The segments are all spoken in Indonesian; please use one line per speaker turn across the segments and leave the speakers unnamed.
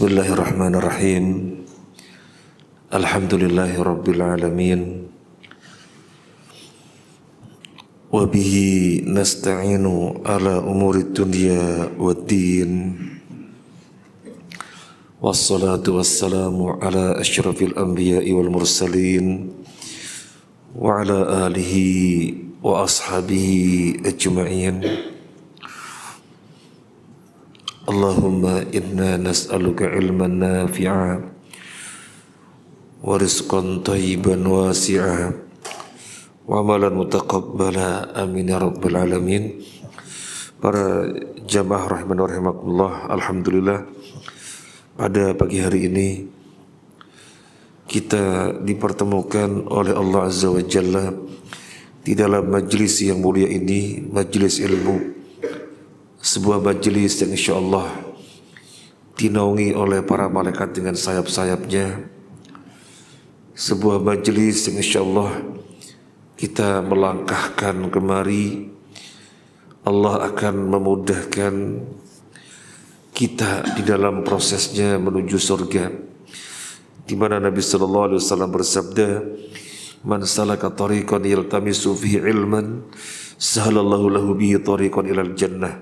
Bismillahirrahmanirrahim Alhamdulillahi alamin Wabihi nasta'inu ala umuri dunia wa din Wassalatu wassalamu ala ashrafil anbiya'i wal mursalin Wa ala alihi wa Allahumma inna nas'aluka ilman nafi'a wa rizqan tayyiban wasi'a wa amalan mutaqabbala. Amin ya rabbal alamin. Para jamaah rahman rahimakumullah alhamdulillah. Pada pagi hari ini kita dipertemukan oleh Allah azza wa jalla di dalam majlis yang mulia ini majlis ilmu sebuah majelis yang insya Allah dinaungi oleh para malaikat dengan sayap-sayapnya. Sebuah majelis yang insya Allah kita melangkahkan kemari. Allah akan memudahkan kita di dalam prosesnya menuju surga. Di mana Nabi sallallahu alaihi wasallam bersabda man salaka tariqan yaltamisu fihi ilman sahalallahu lahu bihi tariqan ilal jannah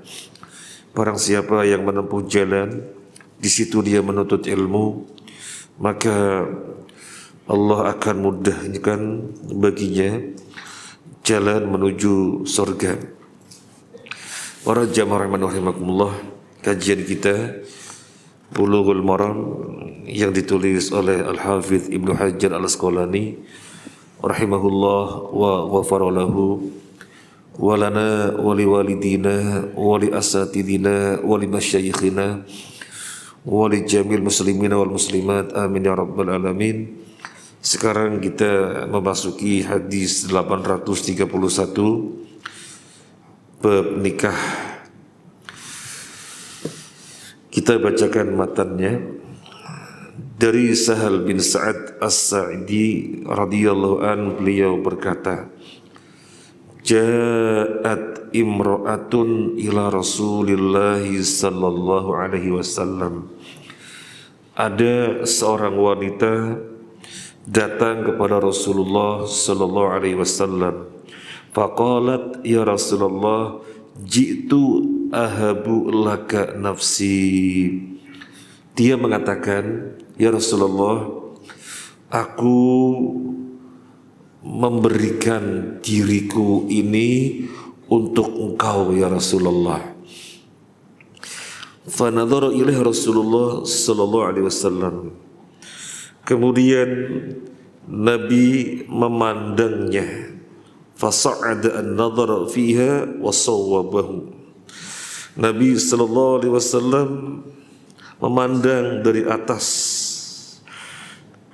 Barang siapa yang menempuh jalan di situ dia menuntut ilmu maka Allah akan mudahkan baginya jalan menuju surga. Para jamaah rahimakumullah, kajian kita Bulughul Maram yang ditulis oleh Al-Hafidh Ibnu Hajar Al-Asqalani rahimahullah wa ghafara wali masyayikhina wali jamil muslimina wal muslimat. Amin ya rabbal alamin. Sekarang kita memasuki hadis 831 bab nikah. Kita bacakan matannya dari Sahal bin Sa'ad As-Sa'idi radhiyallahu an beliau berkata Ja'at imra'atun ila Rasulillah sallallahu alaihi wasallam. Ada seorang wanita datang kepada Rasulullah sallallahu alaihi wasallam. Faqalat ya Rasulullah jitu ahabu laka nafsi. Dia mengatakan, "Ya Rasulullah, aku memberikan diriku ini untuk engkau ya Rasulullah. Fanadhara ilaih Rasulullah sallallahu alaihi wasallam. Kemudian Nabi memandangnya. Fasa'ada an-nadhara fiha wa sawwabahu. Nabi sallallahu alaihi wasallam memandang dari atas.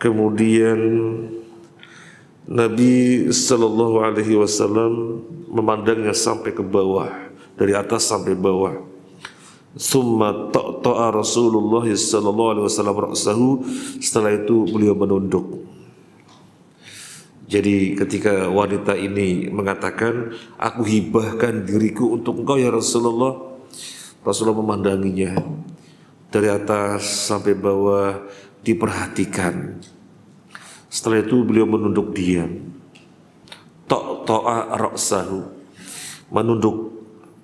Kemudian Nabi Sallallahu Alaihi Wasallam memandangnya sampai ke bawah, dari atas sampai bawah. Summa ta'a Rasulullah Sallallahu Alaihi Wasallam ra'sahu. Setelah itu beliau menunduk. Jadi ketika wanita ini mengatakan, aku hibahkan diriku untuk engkau ya Rasulullah. Rasulullah memandanginya dari atas sampai bawah diperhatikan setelah itu beliau menunduk diam. Tok to'a ra'sahu. Menunduk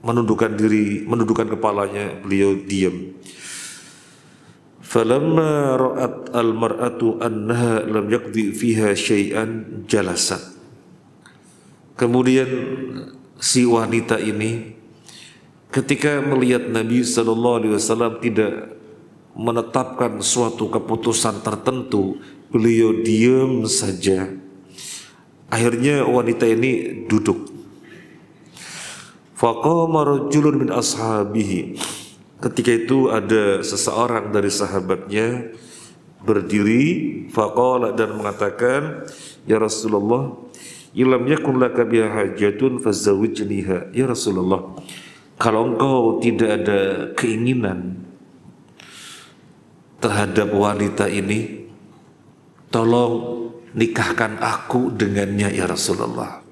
menundukkan diri, menundukkan kepalanya, beliau diam. Falamma ra'at al-mar'atu annaha lam yaqdi fiha syai'an jalasat. Kemudian si wanita ini ketika melihat Nabi sallallahu alaihi wasallam tidak menetapkan suatu keputusan tertentu Beliau diam saja. Akhirnya wanita ini duduk. Faqama rajulun min ashabihi. Ketika itu ada seseorang dari sahabatnya berdiri faqala dan mengatakan, "Ya Rasulullah, ilam yakun laka biha hajatun fazawijniha." Ya Rasulullah, kalau engkau tidak ada keinginan terhadap wanita ini, tolong nikahkan aku dengannya ya Rasulullah.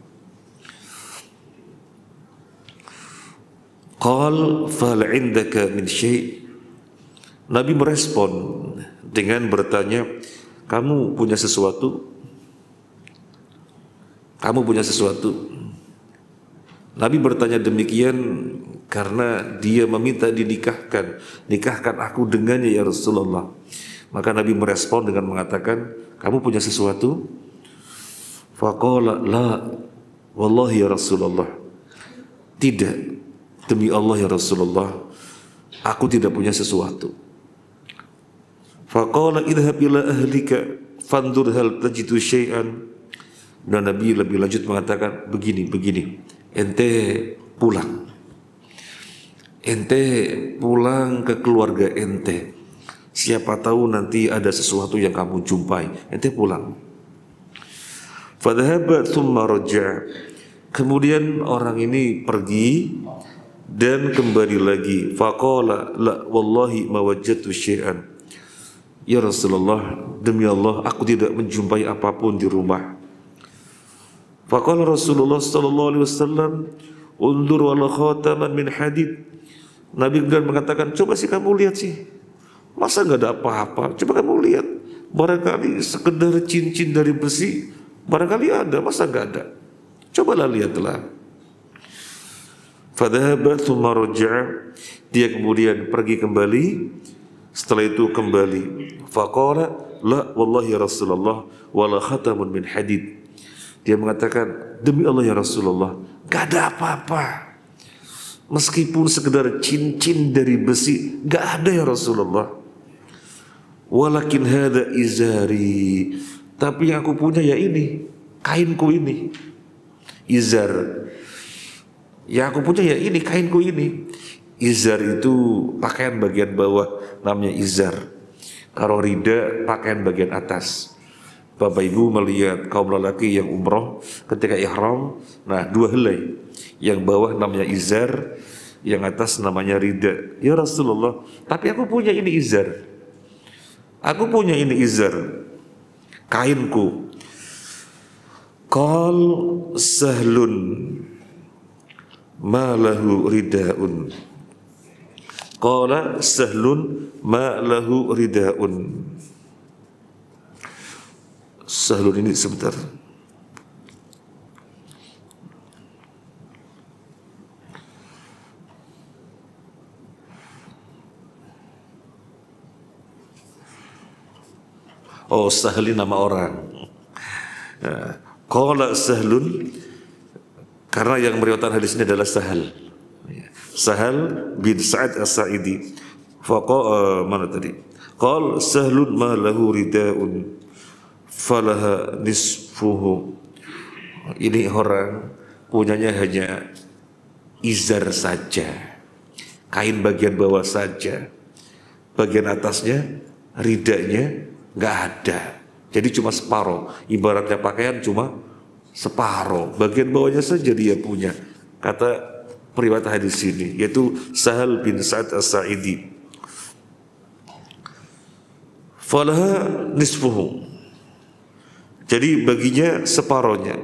Qal fal indaka min syai' Nabi merespon dengan bertanya, "Kamu punya sesuatu?" Kamu punya sesuatu? Nabi bertanya demikian karena dia meminta dinikahkan. Nikahkan aku dengannya ya Rasulullah. Maka Nabi merespon dengan mengatakan, kamu punya sesuatu? Faqala la wallahi ya Rasulullah. Tidak, demi Allah ya Rasulullah, aku tidak punya sesuatu. Faqala idhab ila ahlika fandur hal tajidu syai'an. Dan Nabi lebih lanjut mengatakan begini, begini ente pulang ente pulang ke keluarga ente siapa tahu nanti ada sesuatu yang kamu jumpai. Ente pulang. Fadhaba thumma kemudian orang ini pergi dan kembali lagi. Faqala la wallahi ma wajadtu syai'an. Ya Rasulullah demi Allah aku tidak menjumpai apa pun di rumah. Faqala Rasulullah sallallahu alaihi wasallam, "Undur wala khataman min hadid." Nabi kemudian mengatakan, "Coba sih kamu lihat sih. Masa nggak ada apa-apa? Coba kamu lihat. Barangkali sekedar cincin dari besi, barangkali ada, masa nggak ada? Cobalah lihatlah." Raja'a. Dia kemudian pergi kembali. Setelah itu kembali. Faqala, "La wallahi ya Rasulullah, wala khatamun min hadid." Dia mengatakan, demi Allah ya Rasulullah, gak ada apa-apa. Meskipun sekedar cincin dari besi, gak ada ya Rasulullah. Walakin hada izari. Tapi yang aku punya ya ini, kainku ini. Izar. Yang aku punya ya ini, kainku ini. Izar itu pakaian bagian bawah namanya izar. Kalau rida pakaian bagian atas. Bapak Ibu melihat kaum lelaki yang umroh ketika ihram, nah dua helai. Yang bawah namanya izar, yang atas namanya rida. Ya Rasulullah, tapi aku punya ini izar. Aku punya ini izar. Kainku. Qal sahlun ma lahu ridaun. Qala sahlun ma lahu ridaun. Sahlun ini sebentar. Oh, Sahlin nama orang. Qala Sahlun karena yang meriwayatkan hadis ini adalah Sahal. Sahal bin Sa'ad As-Sa'idi. Faqa uh, mana tadi? Qal Sahlun ma lahu ridaun falaha nisfuhu ini orang punyanya hanya izar saja kain bagian bawah saja bagian atasnya ridanya nggak ada jadi cuma separuh ibaratnya pakaian cuma separuh bagian bawahnya saja dia punya kata periwayat hadis ini yaitu Sahal bin Sa'ad As-Sa'idi falaha nisfuhu jadi baginya separohnya.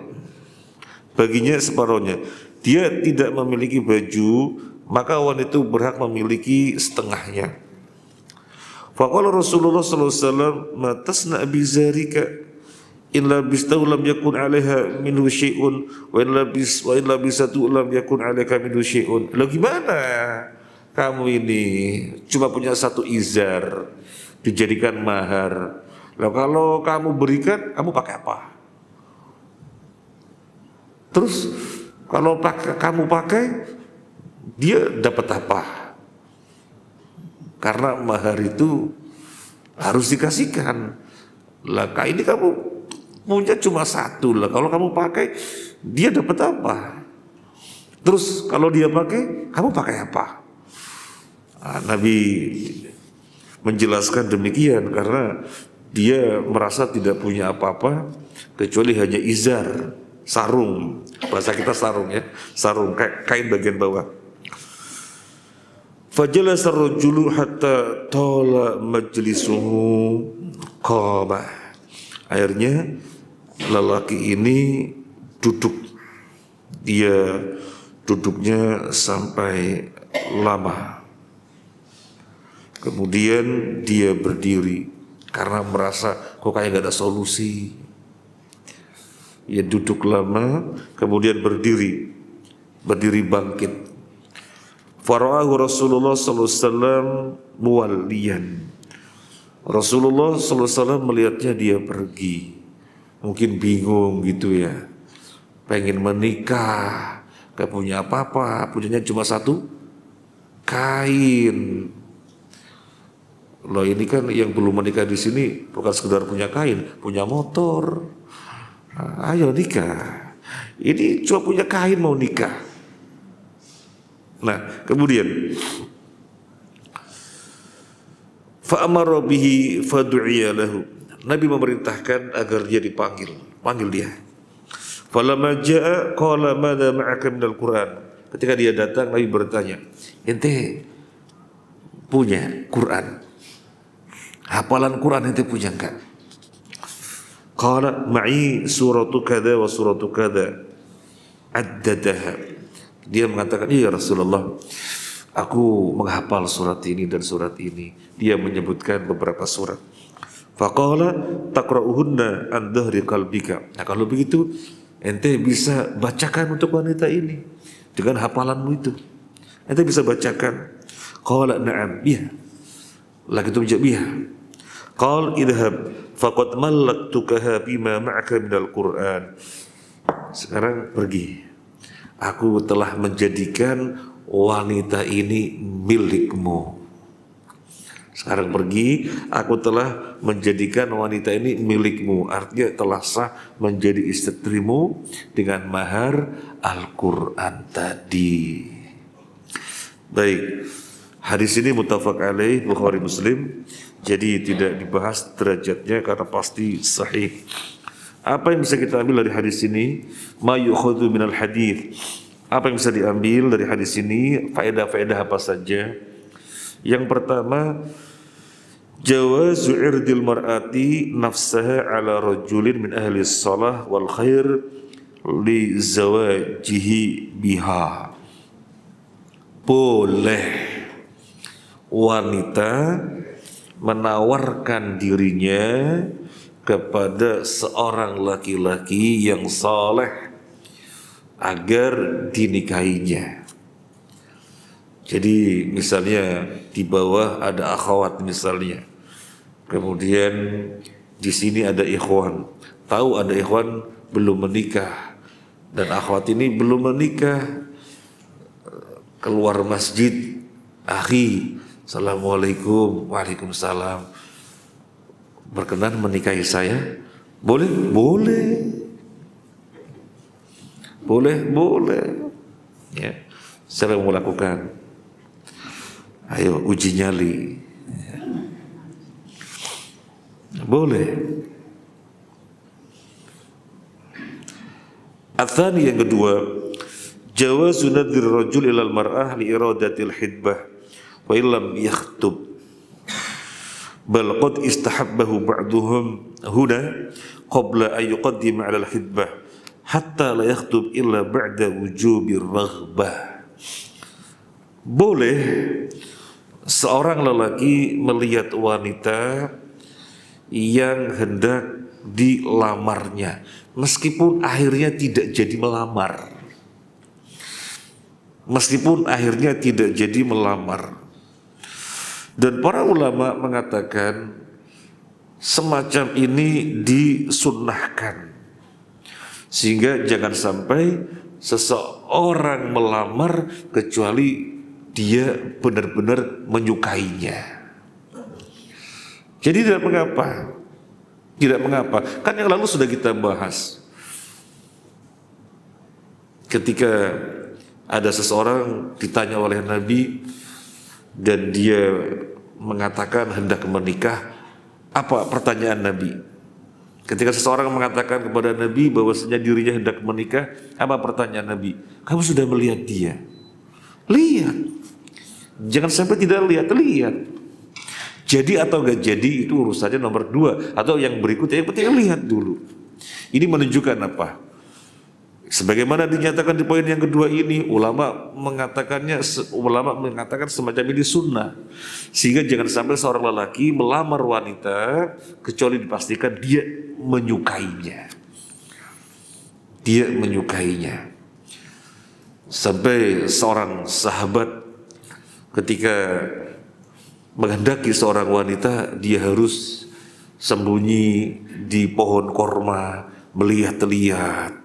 Baginya separohnya. Dia tidak memiliki baju, maka wanita itu berhak memiliki setengahnya. Faqala Rasulullah sallallahu alaihi wasallam, "Matasna abi zarika in labistahu lam yakun 'alaiha minhu syai'un wa in labis wa in labisatu lam yakun 'alaika minhu syai'un." Lo gimana? Kamu ini cuma punya satu izar dijadikan mahar Nah, kalau kamu berikan, kamu pakai apa? Terus kalau pakai, kamu pakai, dia dapat apa? Karena mahar itu harus dikasihkan. Lah, ini kamu punya cuma satu lah. Kalau kamu pakai, dia dapat apa? Terus kalau dia pakai, kamu pakai apa? Nah, Nabi menjelaskan demikian karena dia merasa tidak punya apa-apa kecuali hanya izar, sarung. Bahasa kita sarung ya, sarung kain bagian bawah. Fajalas ar-rajulu hatta tola majlisuhu qama. Akhirnya lelaki ini duduk. Dia duduknya sampai lama. Kemudian dia berdiri karena merasa kok kayak gak ada solusi. Ia duduk lama, kemudian berdiri, berdiri bangkit. Fara'ahu Rasulullah SAW muwalliyan. Rasulullah SAW melihatnya dia pergi. Mungkin bingung gitu ya. Pengen menikah, gak punya apa-apa, punyanya cuma satu kain Loh ini kan yang belum menikah di sini bukan sekedar punya kain, punya motor. Nah, ayo nikah. Ini cuma punya kain mau nikah. Nah, kemudian fa'amara bihi fadu'iya lahu. Nabi memerintahkan agar dia dipanggil, panggil dia. Falamma ja'a qala madza ma'aka minal Qur'an. Ketika dia datang Nabi bertanya, "Ente punya Quran?" Hafalan Quran itu punya enggak? Qala ma'i suratu kada wa suratu kada addadaha. Dia mengatakan, "Iya Rasulullah, aku menghafal surat ini dan surat ini." Dia menyebutkan beberapa surat. Faqala taqra'uhunna an dhahri qalbika. Nah, kalau begitu ente bisa bacakan untuk wanita ini dengan hafalanmu itu. Ente bisa bacakan. Qala na'am. Iya. Lagi itu menjawab iya. Qal idhab faqad mallaktukaha bima ma'aka minal Qur'an. Sekarang pergi. Aku telah menjadikan wanita ini milikmu. Sekarang pergi, aku telah menjadikan wanita ini milikmu. Artinya telah sah menjadi istrimu dengan mahar Al-Quran tadi. Baik, hadis ini mutafak alaih Bukhari Muslim. Jadi tidak dibahas derajatnya karena pasti sahih. Apa yang bisa kita ambil dari hadis ini? Ma yukhadhu minal hadis. Apa yang bisa diambil dari hadis ini? Faedah-faedah apa saja? Yang pertama, jawazu irdil mar'ati nafsaha ala rajulin min ahli salah wal khair li zawajihi biha. Boleh wanita menawarkan dirinya kepada seorang laki-laki yang saleh agar dinikahinya. Jadi misalnya di bawah ada akhwat misalnya. Kemudian di sini ada ikhwan. Tahu ada ikhwan belum menikah dan akhwat ini belum menikah keluar masjid akhi Assalamualaikum Waalaikumsalam Berkenan menikahi saya? Boleh? Boleh Boleh? Boleh ya. Saya mau lakukan Ayo uji nyali ya. Boleh Athani yang kedua Jawazu nadir rajul ilal mar'ah li iradatil hidbah wa illam yakhtub bal qad istahabbahu ba'duhum huna qabla an yuqaddima 'ala al-khidbah hatta la yakhtub illa ba'da wujubir raghbah. Boleh seorang lelaki melihat wanita yang hendak dilamarnya meskipun akhirnya tidak jadi melamar. Meskipun akhirnya tidak jadi melamar dan para ulama mengatakan semacam ini disunnahkan. Sehingga jangan sampai seseorang melamar kecuali dia benar-benar menyukainya. Jadi tidak mengapa. Tidak mengapa. Kan yang lalu sudah kita bahas. Ketika ada seseorang ditanya oleh Nabi, dan dia mengatakan hendak menikah, apa pertanyaan Nabi? Ketika seseorang mengatakan kepada Nabi bahwasanya dirinya hendak menikah, apa pertanyaan Nabi? Kamu sudah melihat dia? Lihat. Jangan sampai tidak lihat, lihat. Jadi atau gak jadi itu urusannya nomor dua. Atau yang berikutnya, yang penting lihat dulu. Ini menunjukkan apa? Sebagaimana dinyatakan di poin yang kedua ini, ulama mengatakannya, ulama mengatakan semacam ini sunnah. Sehingga jangan sampai seorang lelaki melamar wanita kecuali dipastikan dia menyukainya. Dia menyukainya. Sampai seorang sahabat ketika menghendaki seorang wanita, dia harus sembunyi di pohon korma, melihat-lihat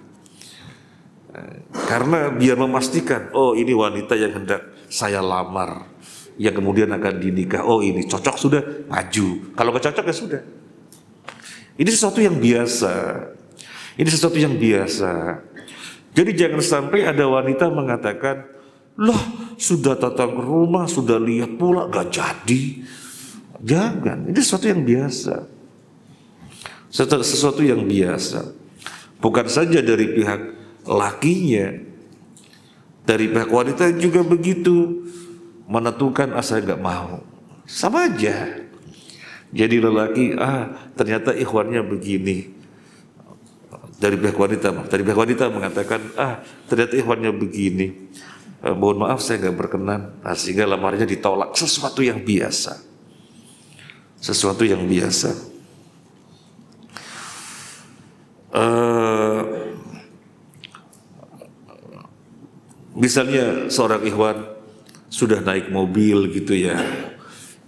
karena biar memastikan, oh ini wanita yang hendak saya lamar, yang kemudian akan dinikah. Oh ini cocok sudah, maju. Kalau gak cocok ya sudah. Ini sesuatu yang biasa. Ini sesuatu yang biasa. Jadi jangan sampai ada wanita mengatakan, loh sudah datang rumah, sudah lihat pula, gak jadi. Jangan, ini sesuatu yang biasa. Sesuatu yang biasa. Bukan saja dari pihak lakinya. Dari pihak wanita juga begitu. Menentukan asal nggak mau. Sama aja. Jadi lelaki ah ternyata ikhwannya begini. Dari pihak wanita dari pihak wanita mengatakan ah ternyata ikhwannya begini. Eh, mohon maaf saya nggak berkenan. Nah, sehingga lamarnya ditolak. Sesuatu yang biasa. Sesuatu yang biasa. Uh, Misalnya seorang ikhwan sudah naik mobil gitu ya.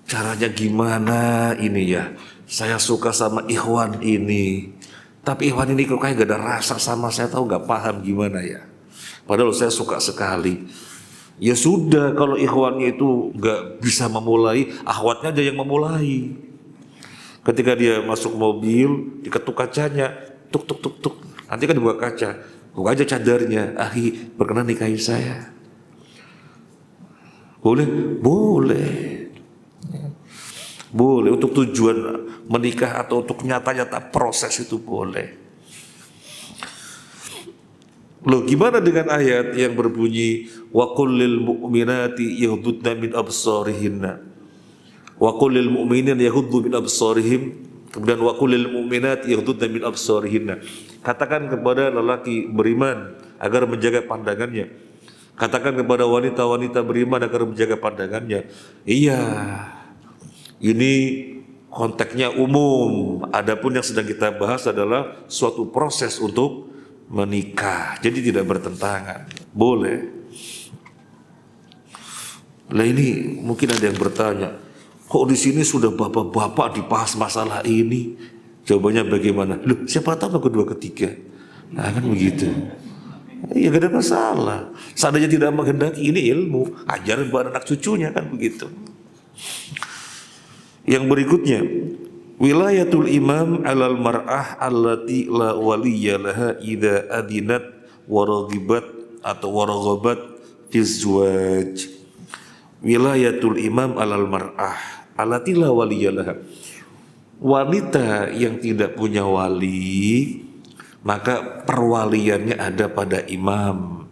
Caranya gimana ini ya? Saya suka sama ikhwan ini. Tapi ikhwan ini kok kayak gak ada rasa sama saya tahu gak paham gimana ya. Padahal saya suka sekali. Ya sudah kalau ikhwannya itu gak bisa memulai, akhwatnya aja yang memulai. Ketika dia masuk mobil, diketuk kacanya, tuk tuk tuk tuk. Nanti kan dibuka kaca, Buka aja cadarnya, ahi berkenan nikahi saya. Boleh? Boleh. Boleh untuk tujuan menikah atau untuk nyata-nyata proses itu boleh. Loh gimana dengan ayat yang berbunyi wa kullil mu'minati yaghuddna min absarihinna wa kullil mu'minin yaghuddu min absarihim kemudian wa kullil mu'minati yaghuddna min absarihinna Katakan kepada lelaki beriman agar menjaga pandangannya. Katakan kepada wanita-wanita beriman agar menjaga pandangannya. Iya, ini konteksnya umum. Adapun yang sedang kita bahas adalah suatu proses untuk menikah. Jadi tidak bertentangan. Boleh. Lah ini mungkin ada yang bertanya, kok di sini sudah bapak-bapak dibahas masalah ini? Jawabannya bagaimana? Loh, siapa tahu kedua ketiga. Nah kan begitu. Ya gak ada masalah. Seandainya tidak menghendaki ini ilmu, ajaran buat anak cucunya kan begitu. Yang berikutnya, wilayatul imam alal mar'ah allati la waliya laha idza adinat waraghibat atau waraghabat fi Wilayatul imam alal mar'ah allati la waliya laha wanita yang tidak punya wali maka perwaliannya ada pada imam.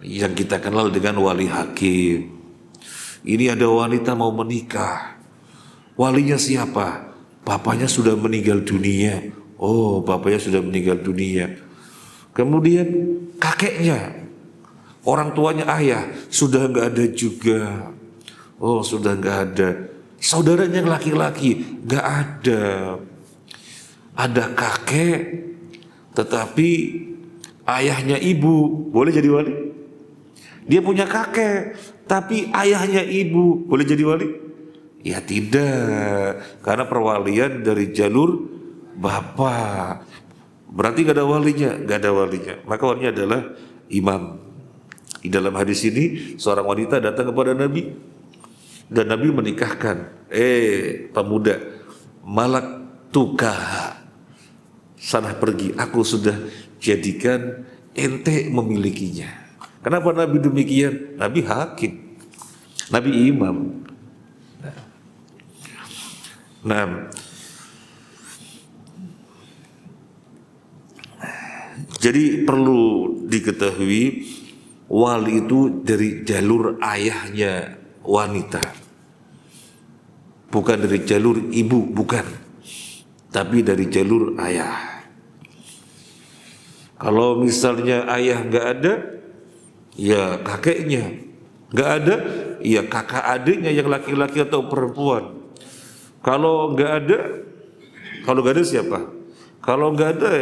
Yang kita kenal dengan wali hakim. Ini ada wanita mau menikah. Walinya siapa? Bapaknya sudah meninggal dunia. Oh bapaknya sudah meninggal dunia. Kemudian kakeknya orang tuanya ayah sudah nggak ada juga oh sudah nggak ada Saudaranya laki-laki gak ada. Ada kakek, tetapi ayahnya ibu boleh jadi wali. Dia punya kakek, tapi ayahnya ibu boleh jadi wali? Ya tidak, karena perwalian dari jalur bapak. Berarti gak ada walinya, gak ada walinya. Maka walinya adalah imam. Di dalam hadis ini seorang wanita datang kepada Nabi dan Nabi menikahkan eh pemuda malak tukah sana pergi aku sudah jadikan ente memilikinya. Kenapa Nabi demikian? Nabi hakim. Nabi imam. Nah. Jadi perlu diketahui wali itu dari jalur ayahnya wanita bukan dari jalur ibu, bukan, tapi dari jalur ayah. Kalau misalnya ayah nggak ada, ya kakeknya. Nggak ada, ya kakak adiknya yang laki-laki atau perempuan. Kalau nggak ada, kalau nggak ada siapa? Kalau nggak ada,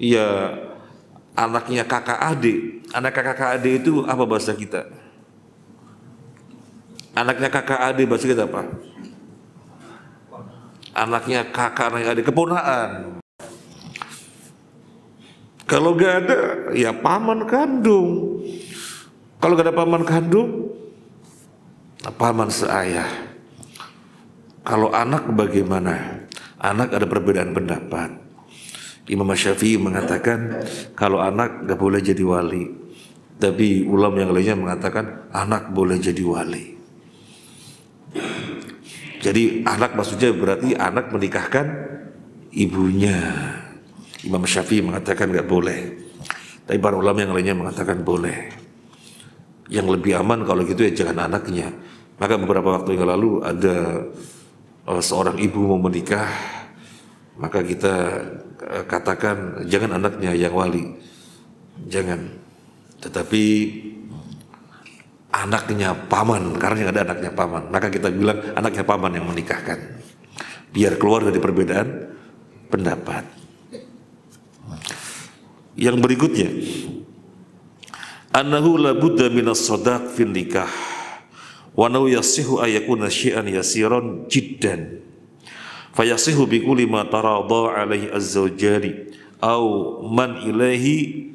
ya anaknya kakak adik. Anak kakak adik itu apa bahasa kita? Anaknya kakak adik bahasa kita apa? Anaknya kakak anak adik keponaan. Kalau nggak ada, ya paman kandung. Kalau gak ada paman kandung, paman seayah. Kalau anak bagaimana? Anak ada perbedaan pendapat. Imam Syafi'i mengatakan kalau anak gak boleh jadi wali. Tapi ulama yang lainnya mengatakan anak boleh jadi wali. Jadi anak maksudnya berarti anak menikahkan ibunya. Imam Syafi'i mengatakan gak boleh. Tapi para ulama yang lainnya mengatakan boleh yang lebih aman kalau gitu ya jangan anaknya. Maka beberapa waktu yang lalu ada uh, seorang ibu mau menikah, maka kita uh, katakan jangan anaknya yang wali, jangan. Tetapi anaknya paman, karena ada anaknya paman, maka kita bilang anaknya paman yang menikahkan, biar keluar dari perbedaan pendapat. Yang berikutnya, annahu la budda minas sadaq fil nikah wa naw yasihu ayakuna syai'an yasiran jiddan fayasihu bi kulli ma tarada alaihi az-zawjani au man ilaihi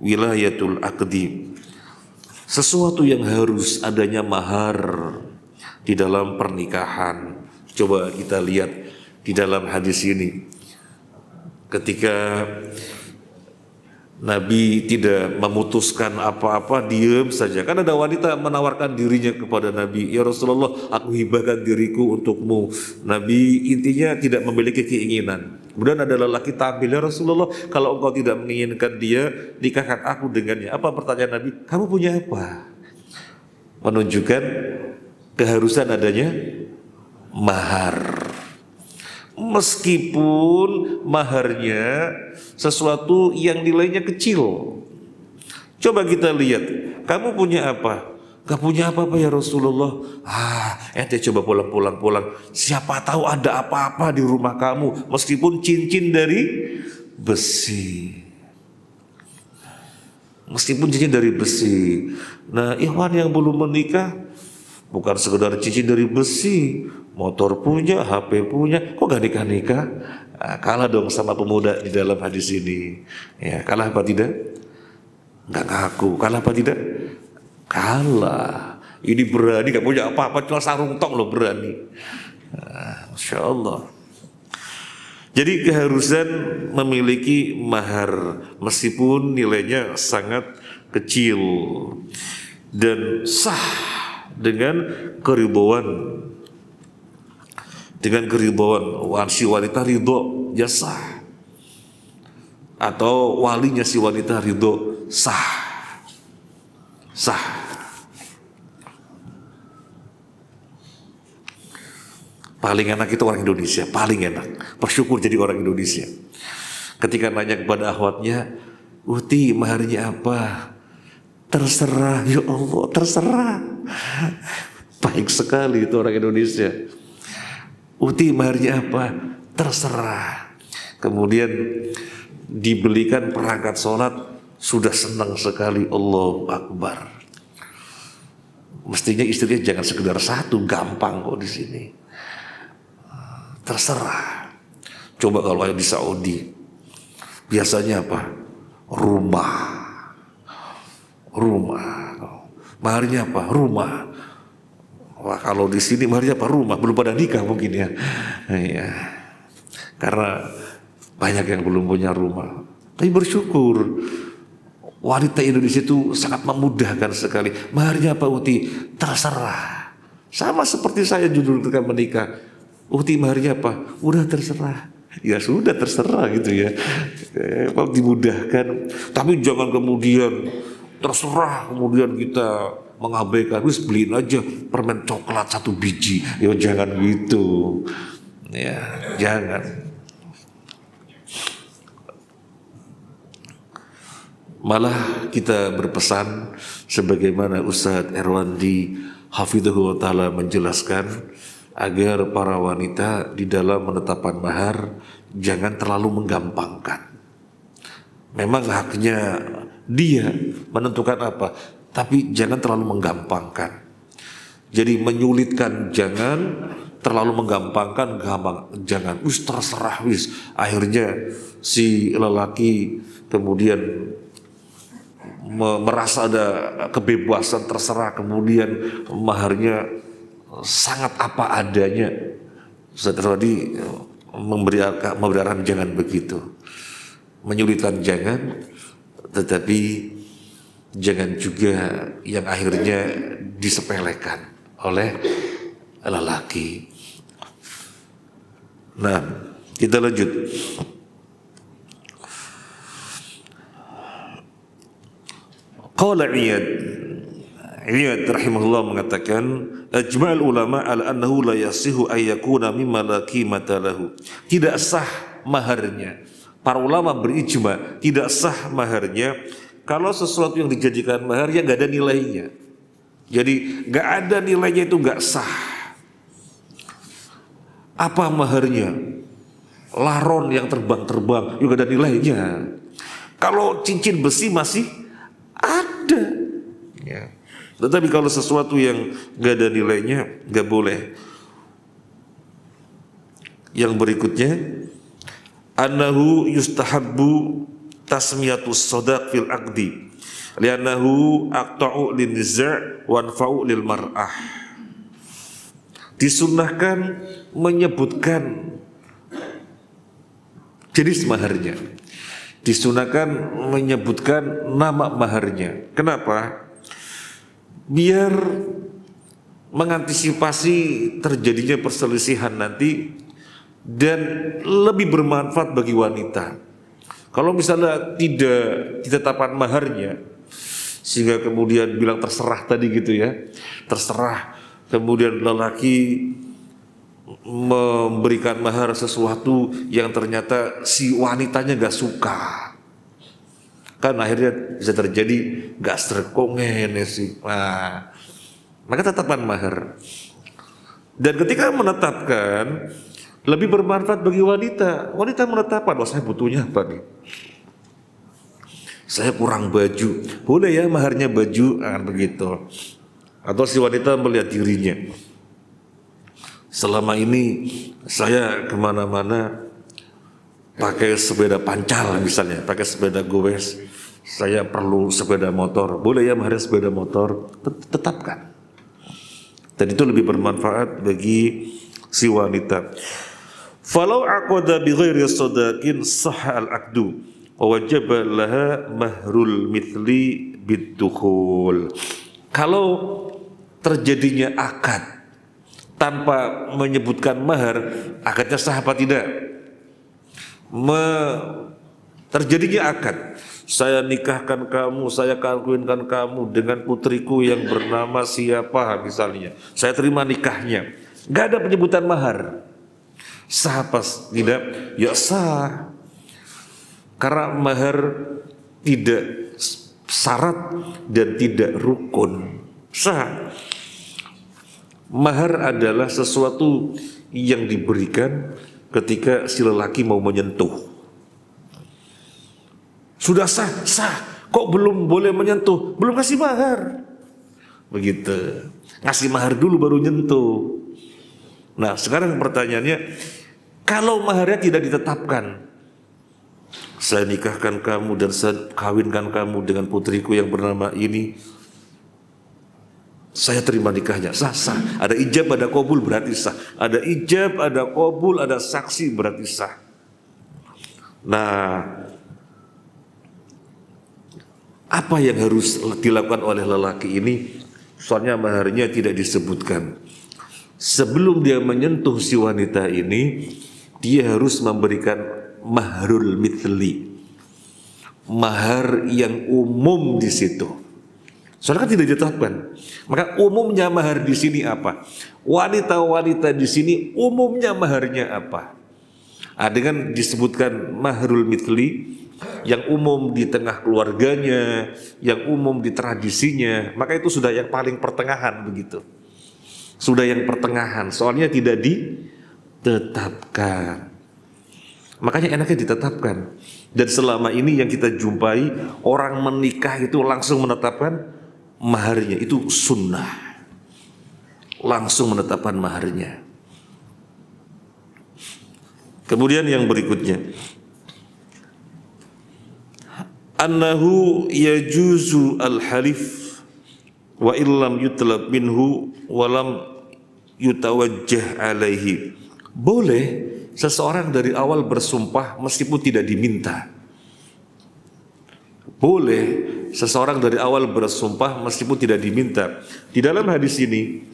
wilayatul aqdi sesuatu yang harus adanya mahar di dalam pernikahan coba kita lihat di dalam hadis ini ketika Nabi tidak memutuskan apa-apa, diam saja. Kan ada wanita menawarkan dirinya kepada Nabi, "Ya Rasulullah, aku hibahkan diriku untukmu." Nabi intinya tidak memiliki keinginan. Kemudian ada lelaki tampil, "Ya Rasulullah, kalau engkau tidak menginginkan dia, nikahkan aku dengannya." Apa pertanyaan Nabi? "Kamu punya apa?" Menunjukkan keharusan adanya mahar meskipun maharnya sesuatu yang nilainya kecil. Coba kita lihat, kamu punya apa? Gak punya apa-apa ya Rasulullah. Ah, ente coba pulang-pulang pulang. Siapa tahu ada apa-apa di rumah kamu, meskipun cincin dari besi. Meskipun cincin dari besi. Nah, Ikhwan yang belum menikah bukan sekedar cincin dari besi, motor punya, HP punya, kok gak nikah-nikah? Nah, kalah dong sama pemuda di dalam hadis ini. Ya, kalah apa tidak? Gak ngaku. Kalah apa tidak? Kalah. Ini berani, gak punya apa-apa, cuma sarung tong loh berani. Nah, Masya Allah. Jadi keharusan memiliki mahar meskipun nilainya sangat kecil dan sah dengan keribuan dengan keridhaan si wanita ridho ya sah atau walinya si wanita ridho sah sah paling enak itu orang Indonesia paling enak bersyukur jadi orang Indonesia ketika nanya kepada ahwatnya Uti maharnya apa terserah ya Allah terserah baik sekali itu orang Indonesia Uti maharnya apa? Terserah. Kemudian dibelikan perangkat sholat sudah senang sekali Allah Akbar. Mestinya istrinya jangan sekedar satu, gampang kok di sini. Terserah. Coba kalau di Saudi, biasanya apa? Rumah. Rumah. Maharnya apa? Rumah. Wah kalau di sini marinya apa rumah belum pada nikah mungkin ya. Iya. Karena banyak yang belum punya rumah. Tapi bersyukur wanita Indonesia itu sangat memudahkan sekali. Maharnya apa Uti? Terserah. Sama seperti saya judul ketika menikah. Uti maharnya apa? Udah terserah. Ya sudah terserah gitu ya. Eh, dimudahkan. Tapi jangan kemudian terserah kemudian kita mengabaikan wis beliin aja permen coklat satu biji ya jangan gitu ya jangan Malah kita berpesan sebagaimana Ustadz Erwandi Hafidhullah Ta'ala menjelaskan agar para wanita di dalam menetapkan mahar jangan terlalu menggampangkan. Memang haknya dia menentukan apa, tapi jangan terlalu menggampangkan. Jadi menyulitkan jangan, terlalu menggampangkan gampang jangan. Wis terserah wis. Akhirnya si lelaki kemudian merasa ada kebebasan terserah kemudian maharnya sangat apa adanya. Setelah di memberi memberi arahan jangan begitu. Menyulitkan jangan tetapi jangan juga yang akhirnya disepelekan oleh lelaki. Nah kita lanjut. Qala Iyad rahimahullah mengatakan Ajma'al ulama ala annahu la yasihu ayyakuna mimma la qimata lahu Tidak sah maharnya Para ulama berijma tidak sah maharnya kalau sesuatu yang dijadikan mahar ya gak ada nilainya. Jadi gak ada nilainya itu gak sah. Apa maharnya? Laron yang terbang-terbang juga ada nilainya. Kalau cincin besi masih ada. Tetapi kalau sesuatu yang gak ada nilainya, gak boleh. Yang berikutnya, annahu yustahabbu tasmiyatus sadaq fil aqdi lianahu aqta'u lin niza' wa anfa'u lil mar'ah disunahkan menyebutkan jenis maharnya disunahkan menyebutkan nama maharnya. Kenapa? Biar mengantisipasi terjadinya perselisihan nanti dan lebih bermanfaat bagi wanita. Kalau misalnya tidak ditetapkan maharnya, sehingga kemudian bilang terserah tadi gitu ya, terserah, kemudian lelaki memberikan mahar sesuatu yang ternyata si wanitanya gak suka kan akhirnya bisa terjadi gak serkongen ya sih. Nah, maka tetapkan mahar. Dan ketika menetapkan lebih bermanfaat bagi wanita. Wanita menetapkan oh saya butuhnya apa nih? Saya kurang baju. Boleh ya maharnya baju kan begitu. Atau si wanita melihat dirinya. Selama ini saya ke mana-mana pakai sepeda pancal misalnya, pakai sepeda goes. Saya perlu sepeda motor. Boleh ya mahar sepeda motor? Tetapkan. Dan itu lebih bermanfaat bagi si wanita. Falau aqada bi ghairi sadaqin sah al aqdu wa wajaba laha mahrul mithli bidukhul. Kalau terjadinya akad tanpa menyebutkan mahar akadnya sah apa tidak Me, terjadinya akad saya nikahkan kamu saya kawinkan kamu dengan putriku yang bernama siapa misalnya. Saya terima nikahnya. Nggak ada penyebutan mahar. Sah apa tidak? Ya sah. Karena mahar tidak syarat dan tidak rukun. Sah. Mahar adalah sesuatu yang diberikan ketika si lelaki mau menyentuh. Sudah sah, sah. Kok belum boleh menyentuh? Belum kasih mahar. Begitu. Ngasih mahar dulu baru nyentuh. Nah sekarang pertanyaannya, kalau maharnya tidak ditetapkan, saya nikahkan kamu dan saya kawinkan kamu dengan putriku yang bernama ini, saya terima nikahnya sah sah ada ijab ada kabul berarti sah ada ijab ada kabul ada saksi berarti sah nah apa yang harus dilakukan oleh lelaki ini soalnya maharnya tidak disebutkan sebelum dia menyentuh si wanita ini dia harus memberikan mahrul mitli mahar yang umum di situ Soalnya kan tidak ditetapkan. Maka umumnya mahar di sini apa? Wanita-wanita di sini umumnya maharnya apa? Ah, dengan disebutkan mahrul mitli, yang umum di tengah keluarganya, yang umum di tradisinya, maka itu sudah yang paling pertengahan begitu. Sudah yang pertengahan, soalnya tidak ditetapkan. Makanya enaknya ditetapkan. Dan selama ini yang kita jumpai orang menikah itu langsung menetapkan maharnya itu sunnah. Langsung menetapkan maharnya. Kemudian yang berikutnya annahu yajuzu al-halif wa illam yutlab minhu wa lam yutawajjah alaihi. Boleh seseorang dari awal bersumpah meskipun tidak diminta. Boleh seseorang dari awal bersumpah meskipun tidak diminta. Di dalam hadis ini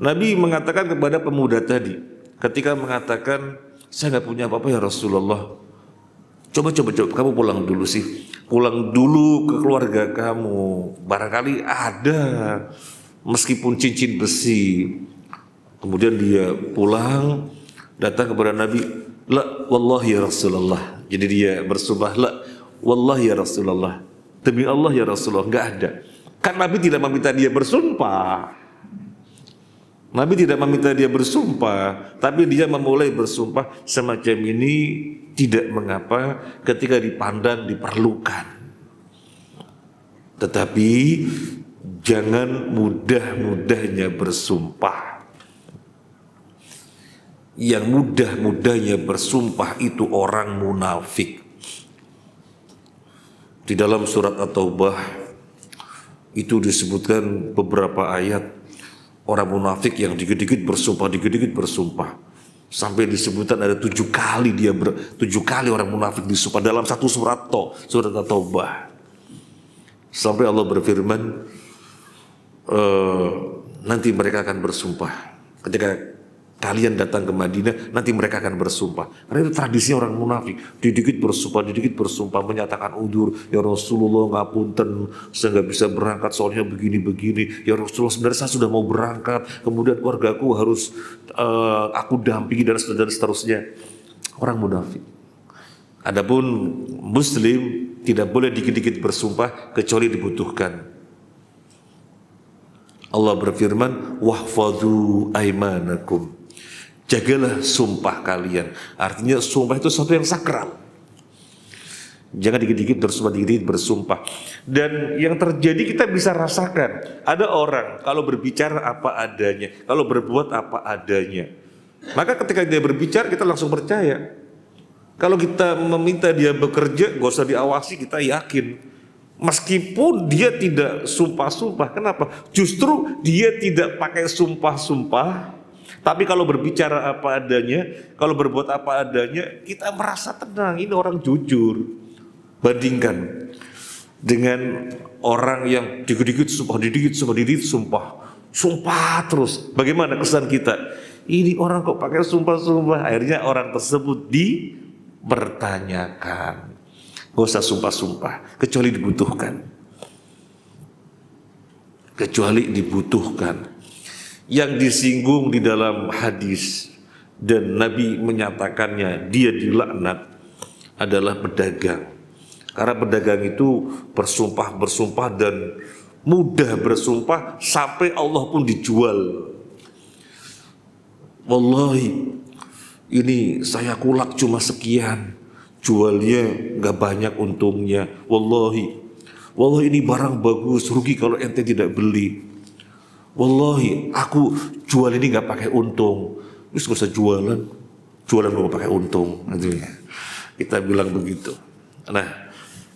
Nabi mengatakan kepada pemuda tadi ketika mengatakan saya nggak punya apa-apa ya Rasulullah. Coba coba coba kamu pulang dulu sih. Pulang dulu ke keluarga kamu. Barangkali ada meskipun cincin besi. Kemudian dia pulang datang kepada Nabi, "La wallahi ya Rasulullah." Jadi dia bersumpah, "La wallahi ya Rasulullah." Demi Allah ya Rasulullah, enggak ada. Kan Nabi tidak meminta dia bersumpah. Nabi tidak meminta dia bersumpah, tapi dia memulai bersumpah semacam ini tidak mengapa ketika dipandang diperlukan. Tetapi jangan mudah-mudahnya bersumpah. Yang mudah-mudahnya bersumpah itu orang munafik. Di dalam surat At-Taubah itu disebutkan beberapa ayat orang munafik yang dikit-dikit bersumpah, dikit-dikit bersumpah. Sampai disebutkan ada tujuh kali dia ber, tujuh kali orang munafik disumpah dalam satu surat to, surat At-Taubah. Sampai Allah berfirman, e, nanti mereka akan bersumpah ketika kalian datang ke Madinah, nanti mereka akan bersumpah. Karena itu tradisinya orang munafik. Didikit bersumpah, didikit bersumpah, menyatakan udur. Ya Rasulullah ngapunten, saya nggak bisa berangkat soalnya begini-begini. Ya Rasulullah sebenarnya saya sudah mau berangkat, kemudian keluargaku harus uh, aku dampingi dan, seterusnya. Orang munafik. Adapun Muslim tidak boleh dikit-dikit bersumpah kecuali dibutuhkan. Allah berfirman, wahfadhu aimanakum Jagalah sumpah kalian. Artinya sumpah itu sesuatu yang sakral. Jangan dikit-dikit bersumpah, dikit-dikit bersumpah. Dan yang terjadi kita bisa rasakan. Ada orang kalau berbicara apa adanya, kalau berbuat apa adanya. Maka ketika dia berbicara kita langsung percaya. Kalau kita meminta dia bekerja, gak usah diawasi, kita yakin. Meskipun dia tidak sumpah-sumpah, kenapa? Justru dia tidak pakai sumpah-sumpah, tapi kalau berbicara apa adanya, kalau berbuat apa adanya, kita merasa tenang. Ini orang jujur. Bandingkan dengan orang yang dikit-dikit sumpah, dikit sumpah, dikit sumpah. Sumpah terus. Bagaimana kesan kita? Ini orang kok pakai sumpah-sumpah. Akhirnya orang tersebut dipertanyakan. Gak usah sumpah-sumpah. Kecuali dibutuhkan. Kecuali dibutuhkan yang disinggung di dalam hadis dan Nabi menyatakannya dia dilaknat adalah pedagang. Karena pedagang itu bersumpah bersumpah dan mudah bersumpah sampai Allah pun dijual. Wallahi ini saya kulak cuma sekian, jualnya nggak banyak untungnya. Wallahi, wallahi ini barang bagus, rugi kalau ente tidak beli. Wallahi, aku jual ini nggak pakai untung. Terus gak usah jualan, jualan gak pakai untung. Gitu ya. Kita bilang begitu. Nah,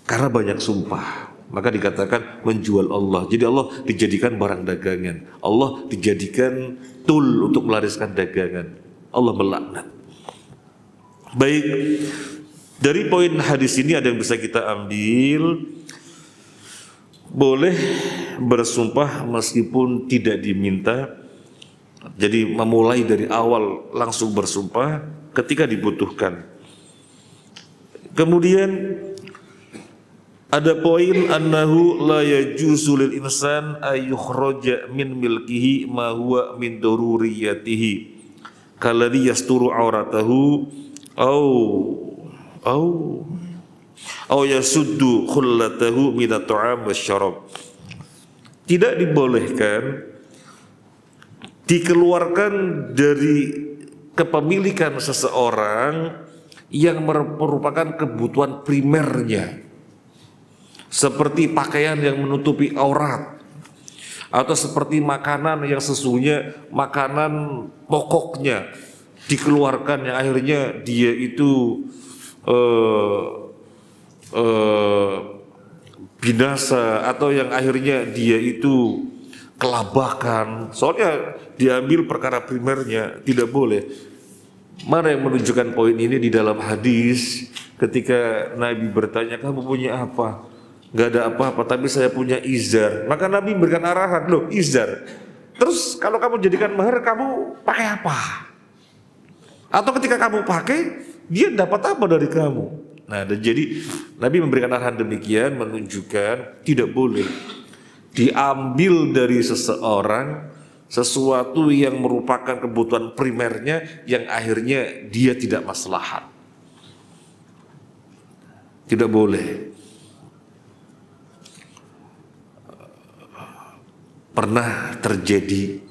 karena banyak sumpah, maka dikatakan menjual Allah. Jadi Allah dijadikan barang dagangan. Allah dijadikan tool untuk melariskan dagangan. Allah melaknat. Baik, dari poin hadis ini ada yang bisa kita ambil boleh bersumpah meskipun tidak diminta. Jadi memulai dari awal langsung bersumpah ketika dibutuhkan. Kemudian ada poin annahu la yajuzu lil insan ayyukhraja min milkihi ma huwa min daruriyatihi kalladhi yasturu auratahu au au yasuddu khullatahu min at-ta'am wasyarab tidak dibolehkan dikeluarkan dari kepemilikan seseorang yang merupakan kebutuhan primernya. Seperti pakaian yang menutupi aurat atau seperti makanan yang sesungguhnya makanan pokoknya dikeluarkan yang akhirnya dia itu uh, uh, binasa atau yang akhirnya dia itu kelabakan. Soalnya diambil perkara primernya tidak boleh. Mana yang menunjukkan poin ini di dalam hadis ketika Nabi bertanya kamu punya apa? Nggak ada apa-apa tapi saya punya izar maka Nabi berikan arahan loh izar terus kalau kamu jadikan mahar kamu pakai apa? Atau ketika kamu pakai dia dapat apa dari kamu nah dan jadi Nabi memberikan arahan demikian menunjukkan tidak boleh diambil dari seseorang sesuatu yang merupakan kebutuhan primernya yang akhirnya dia tidak maslahat. Tidak boleh. Pernah terjadi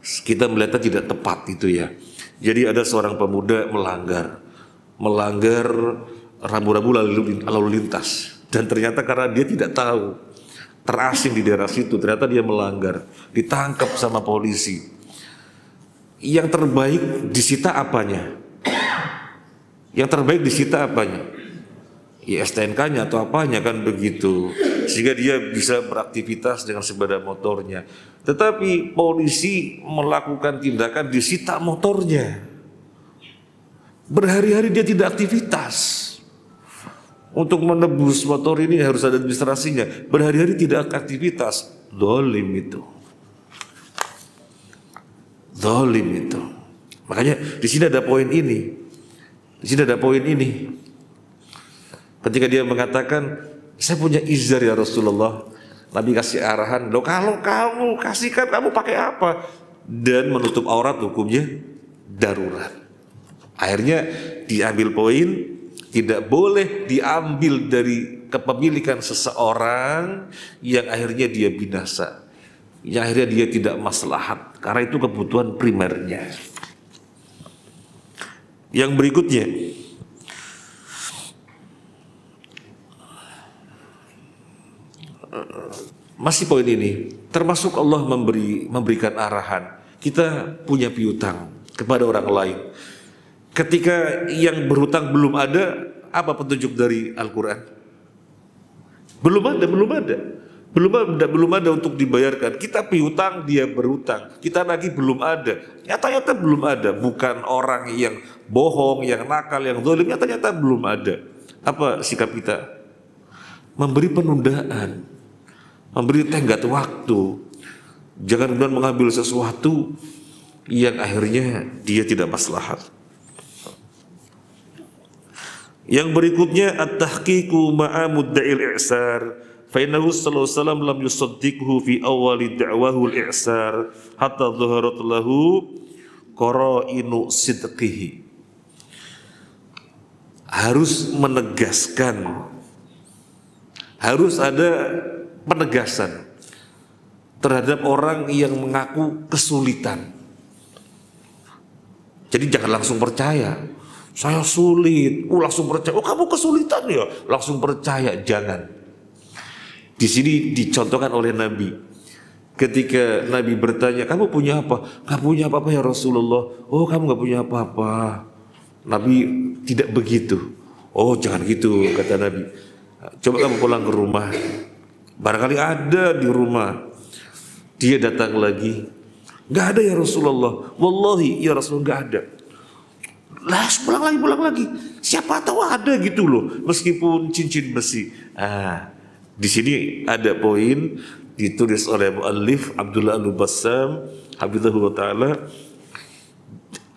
kita melihatnya tidak tepat itu ya. Jadi ada seorang pemuda melanggar melanggar rambu-rambu lalu, lintas dan ternyata karena dia tidak tahu terasing di daerah situ ternyata dia melanggar ditangkap sama polisi. Yang terbaik disita apanya? Yang terbaik disita apanya? Ya STNK-nya atau apanya kan begitu. Sehingga dia bisa beraktivitas dengan sepeda motornya. Tetapi polisi melakukan tindakan disita motornya. Berhari-hari dia tidak aktivitas untuk menebus motor ini harus ada administrasinya. Berhari-hari tidak aktivitas. Dolim itu. Dolim itu. Makanya di sini ada poin ini. Di sini ada poin ini. Ketika dia mengatakan, saya punya izar ya Rasulullah. Nabi kasih arahan, lo kalau kamu kasihkan kamu pakai apa? Dan menutup aurat hukumnya darurat. Akhirnya diambil poin tidak boleh diambil dari kepemilikan seseorang yang akhirnya dia binasa. Yang akhirnya dia tidak maslahat karena itu kebutuhan primernya. Yang berikutnya masih poin ini termasuk Allah memberi memberikan arahan kita punya piutang kepada orang lain Ketika yang berhutang belum ada, apa petunjuk dari Al-Quran? Belum ada, belum ada. Belum ada, belum ada untuk dibayarkan. Kita piutang, dia berhutang. Kita lagi belum ada. Nyata-nyata belum ada. Bukan orang yang bohong, yang nakal, yang zalim. Nyata-nyata belum ada. Apa sikap kita? Memberi penundaan. Memberi tenggat waktu. Jangan kemudian mengambil sesuatu yang akhirnya dia tidak maslahat. Yang berikutnya at-tahqiqu ma'a mudda'il i'sar. Fa innahu sallallahu alaihi wasallam lam yusaddiqhu fi awali da'wahu al-i'sar hatta dhaharat lahu qara'inu sidqihi. Harus menegaskan harus ada penegasan terhadap orang yang mengaku kesulitan. Jadi jangan langsung percaya. Saya sulit. Oh, langsung percaya. Oh, kamu kesulitan ya? Langsung percaya. Jangan. Di sini dicontohkan oleh Nabi. Ketika Nabi bertanya, kamu punya apa? Gak punya apa-apa ya Rasulullah. Oh, kamu gak punya apa-apa. Nabi tidak begitu. Oh, jangan gitu, kata Nabi. Coba kamu pulang ke rumah. Barangkali ada di rumah. Dia datang lagi. Gak ada ya Rasulullah. Wallahi ya Rasulullah gak ada. Lah pulang lagi, pulang lagi. Siapa tahu ada gitu loh, meskipun cincin besi. Ah, di sini ada poin ditulis oleh muallif Abdullah Al-Bassam Habibullah taala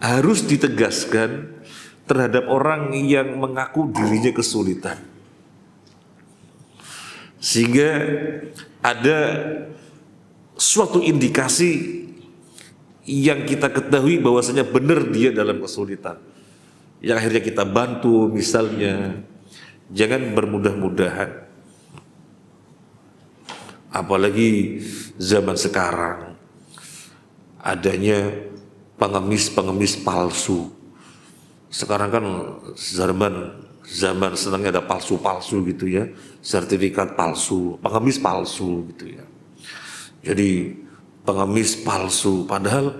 harus ditegaskan terhadap orang yang mengaku dirinya kesulitan. Sehingga ada suatu indikasi yang kita ketahui bahwasanya benar dia dalam kesulitan yang akhirnya kita bantu misalnya Jangan bermudah-mudahan. Apalagi zaman sekarang adanya pengemis-pengemis palsu. Sekarang kan zaman zaman senangnya ada palsu-palsu gitu ya, sertifikat palsu, pengemis palsu gitu ya. Jadi pengemis palsu padahal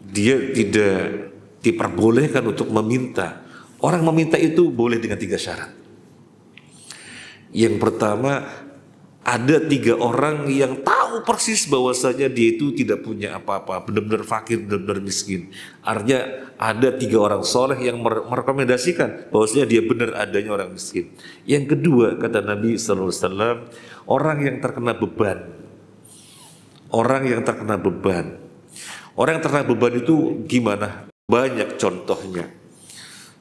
dia tidak diperbolehkan untuk meminta. Orang meminta itu boleh dengan tiga syarat. Yang pertama ada tiga orang yang tahu persis bahwasanya dia itu tidak punya apa-apa, benar-benar fakir, benar-benar miskin. Artinya ada tiga orang soleh yang merekomendasikan bahwasanya dia benar adanya orang miskin. Yang kedua kata Nabi SAW, orang yang terkena beban, orang yang terkena beban, orang yang terkena beban itu gimana? Banyak contohnya.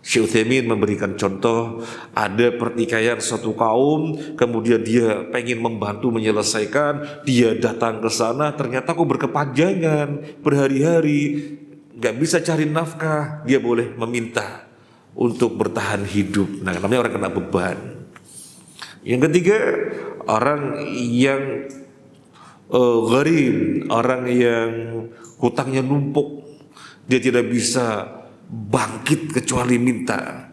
Syekh memberikan contoh ada pertikaian suatu kaum kemudian dia pengen membantu menyelesaikan dia datang ke sana ternyata kok berkepanjangan berhari-hari nggak bisa cari nafkah dia boleh meminta untuk bertahan hidup. Nah namanya orang kena beban. Yang ketiga orang yang uh, orang yang hutangnya numpuk dia tidak bisa bangkit kecuali minta.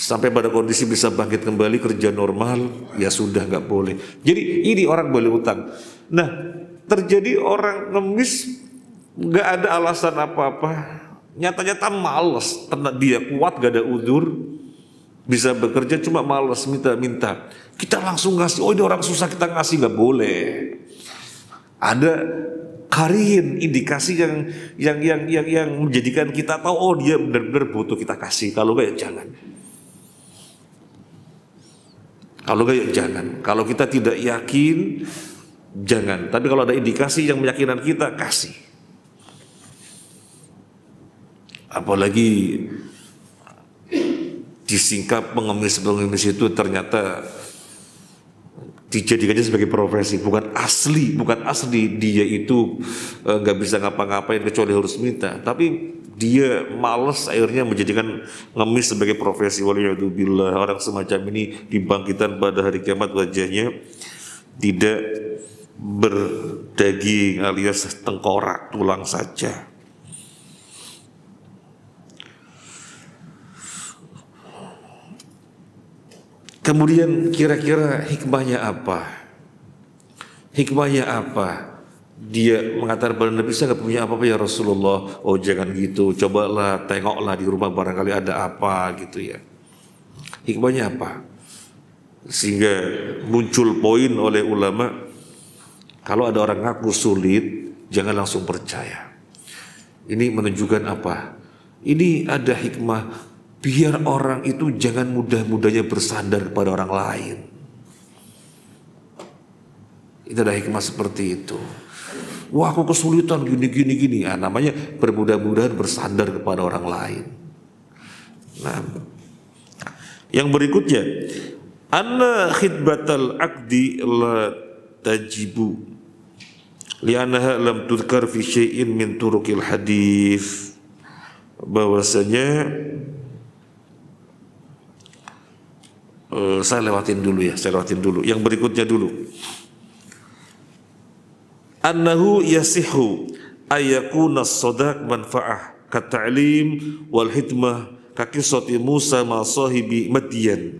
Sampai pada kondisi bisa bangkit kembali kerja normal ya sudah nggak boleh. Jadi ini orang boleh utang. Nah terjadi orang ngemis nggak ada alasan apa-apa. Nyata-nyata males. Karena dia kuat gak ada udur. Bisa bekerja cuma males minta-minta. Kita langsung ngasih. Oh ini orang susah kita ngasih nggak boleh. Ada karin indikasi yang yang yang yang yang menjadikan kita tahu oh dia benar-benar butuh kita kasih. Kalau enggak ya jangan. Kalau enggak ya jangan. Kalau kita tidak yakin jangan. Tapi kalau ada indikasi yang meyakinkan kita kasih. Apalagi disingkap pengemis-pengemis itu ternyata dijadikannya sebagai profesi bukan asli bukan asli dia itu eh, nggak e, bisa ngapa-ngapain kecuali harus minta. Tapi dia males akhirnya menjadikan ngemis sebagai profesi. Waliyadzubillah orang semacam ini dibangkitan pada hari kiamat wajahnya tidak berdaging alias tengkorak tulang saja Kemudian kira-kira hikmahnya apa? Hikmahnya apa? Dia mengatakan pada Nabi saya punya apa-apa ya Rasulullah. Oh jangan gitu, cobalah tengoklah di rumah barangkali ada apa gitu ya. Hikmahnya apa? Sehingga muncul poin oleh ulama kalau ada orang ngaku sulit jangan langsung percaya. Ini menunjukkan apa? Ini ada hikmah Biar orang itu jangan mudah-mudahnya bersandar kepada orang lain. Itu ada hikmah seperti itu. Wah aku kesulitan gini gini gini. Nah, namanya bermudah-mudahan bersandar kepada orang lain. Nah, yang berikutnya, anna khidbatal akdi la tajibu li'annaha lam tudkar fi syai'in min turukil hadis bahwasanya uh, saya lewatin dulu ya, saya lewatin dulu. Yang berikutnya dulu. Annahu yasihu ayakuna sodak manfaah kata'lim wal hikmah kakisati Musa ma sahibi Madian.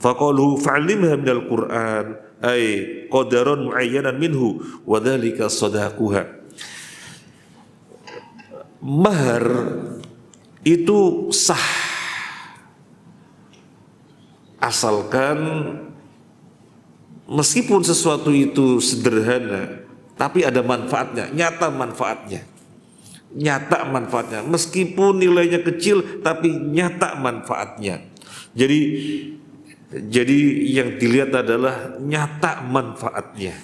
Faqalu fa'limha minal Qur'an ay qadaran muayyanan minhu wa dhalika sadaquha. Mahar itu sah asalkan meskipun sesuatu itu sederhana tapi ada manfaatnya nyata manfaatnya. Nyata manfaatnya. Meskipun nilainya kecil tapi nyata manfaatnya. Jadi jadi yang dilihat adalah nyata manfaatnya.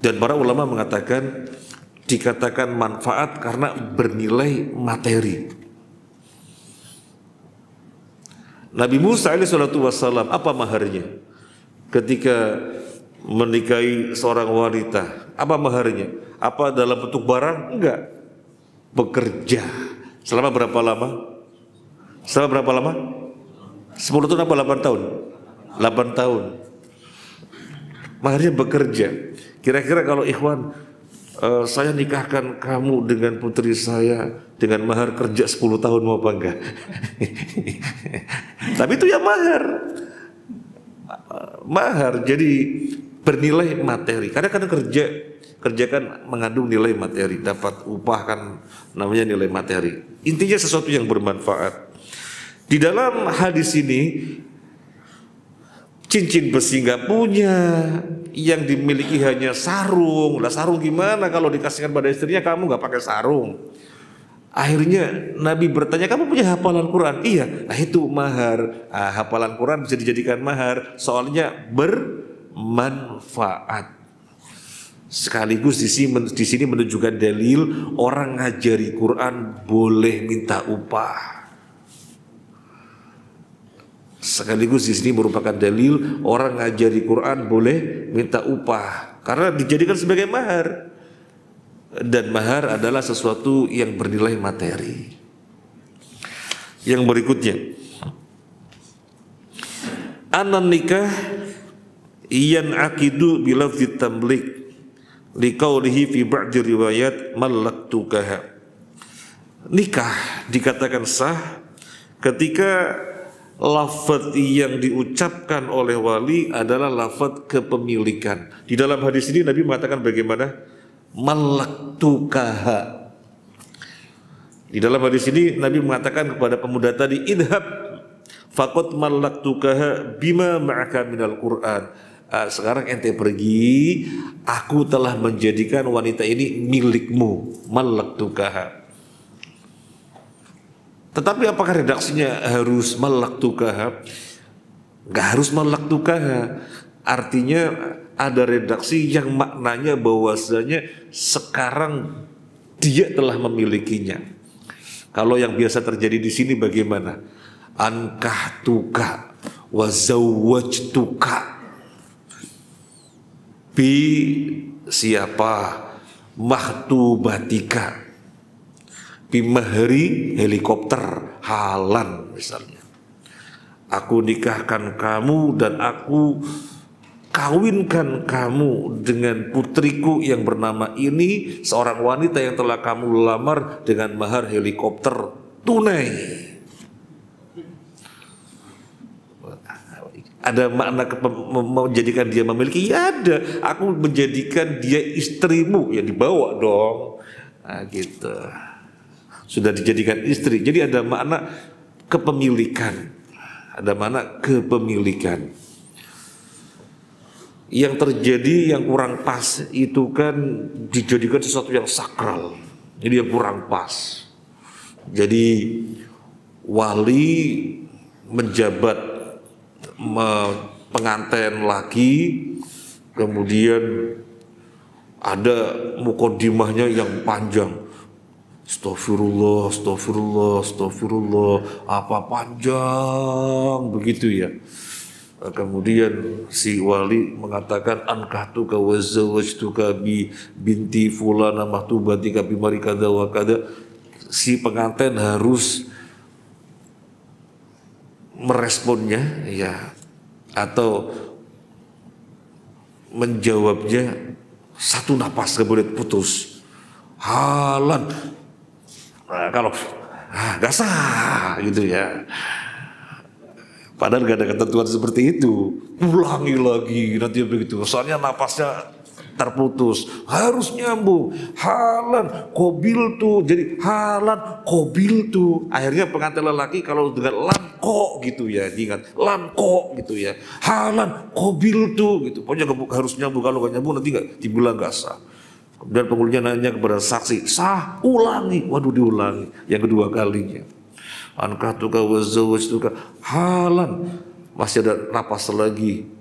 Dan para ulama mengatakan dikatakan manfaat karena bernilai materi Nabi Musa alaihissalatu wassalam apa maharnya? Ketika menikahi seorang wanita, apa maharnya? Apa dalam bentuk barang? Enggak. Bekerja. Selama berapa lama? Setelah berapa lama? 10 tahun apa 8 tahun? 8 tahun. Maharnya bekerja. Kira-kira kalau ikhwan uh, saya nikahkan kamu dengan putri saya dengan mahar kerja 10 tahun mau apa enggak? Tapi itu ya mahar. Mahar jadi bernilai materi. Kadang-kadang kerja kerja kan mengandung nilai materi, dapat upah kan namanya nilai materi. Intinya sesuatu yang bermanfaat. Di dalam hadis ini cincin besi nggak punya, yang dimiliki hanya sarung. Lah sarung gimana kalau dikasihkan pada istrinya kamu nggak pakai sarung? Akhirnya Nabi bertanya, kamu punya hafalan Quran? Iya, nah itu mahar. Ah, hafalan Quran bisa dijadikan mahar, soalnya bermanfaat. Sekaligus di sini, di sini menunjukkan dalil orang ngajari Quran boleh minta upah. Sekaligus di sini merupakan dalil orang ngajari Quran boleh minta upah karena dijadikan sebagai mahar. Dan mahar adalah sesuatu yang bernilai materi. Yang berikutnya, anan nikah iyan akidu bila tamlik liqaulihi fi ba'di riwayat mallaktukaha nikah dikatakan sah ketika lafaz yang diucapkan oleh wali adalah lafaz kepemilikan. Di dalam hadis ini Nabi mengatakan bagaimana? Malaktukaha. Di dalam hadis ini Nabi mengatakan kepada pemuda tadi, "Idhab faqad malaktukaha bima ma'aka minal Qur'an." uh, sekarang ente pergi, aku telah menjadikan wanita ini milikmu, malaktukaha. Tetapi apakah redaksinya harus malaktukaha? Gak harus malaktukaha. Artinya ada redaksi yang maknanya bahwasanya sekarang dia telah memilikinya. Kalau yang biasa terjadi di sini bagaimana? Ankah tuka wazawwajtuka bi siapa mahtubatika bi mahri helikopter halan misalnya. Aku nikahkan kamu dan aku kawinkan kamu dengan putriku yang bernama ini seorang wanita yang telah kamu lamar dengan mahar helikopter tunai. Ada makna menjadikan dia memiliki? Ya ada. Aku menjadikan dia istrimu. Ya dibawa dong. Nah, gitu sudah dijadikan istri. Jadi ada makna kepemilikan. Ada makna kepemilikan. Yang terjadi yang kurang pas itu kan dijadikan sesuatu yang sakral. Jadi yang kurang pas. Jadi wali menjabat pengantin lagi kemudian ada mukodimahnya yang panjang Astagfirullah, astagfirullah, astagfirullah, apa panjang begitu ya. Kemudian si wali mengatakan ankahtuka wa zawajtuka bi binti fulana mahtubatika bi marikada wa kada. Si pengantin harus meresponnya ya atau menjawabnya satu napas kemudian putus halan nah, kalau ah, gak sah gitu ya. Padahal gak ada ketentuan seperti itu. Ulangi lagi nanti begitu. Soalnya napasnya terputus. Harus nyambung. Halan kobil tuh. Jadi halan kobil tuh. Akhirnya pengantin lelaki kalau dengan lanko gitu ya ingat lanko gitu ya. Halan kobil tuh gitu. Pokoknya harus nyambung. Kalau gak nyambung nanti nggak dibilang gak sah dan pengulinya nanya kepada saksi sah ulangi waduh diulangi yang kedua kalinya ankatuka wazawajtuka halan masih ada napas lagi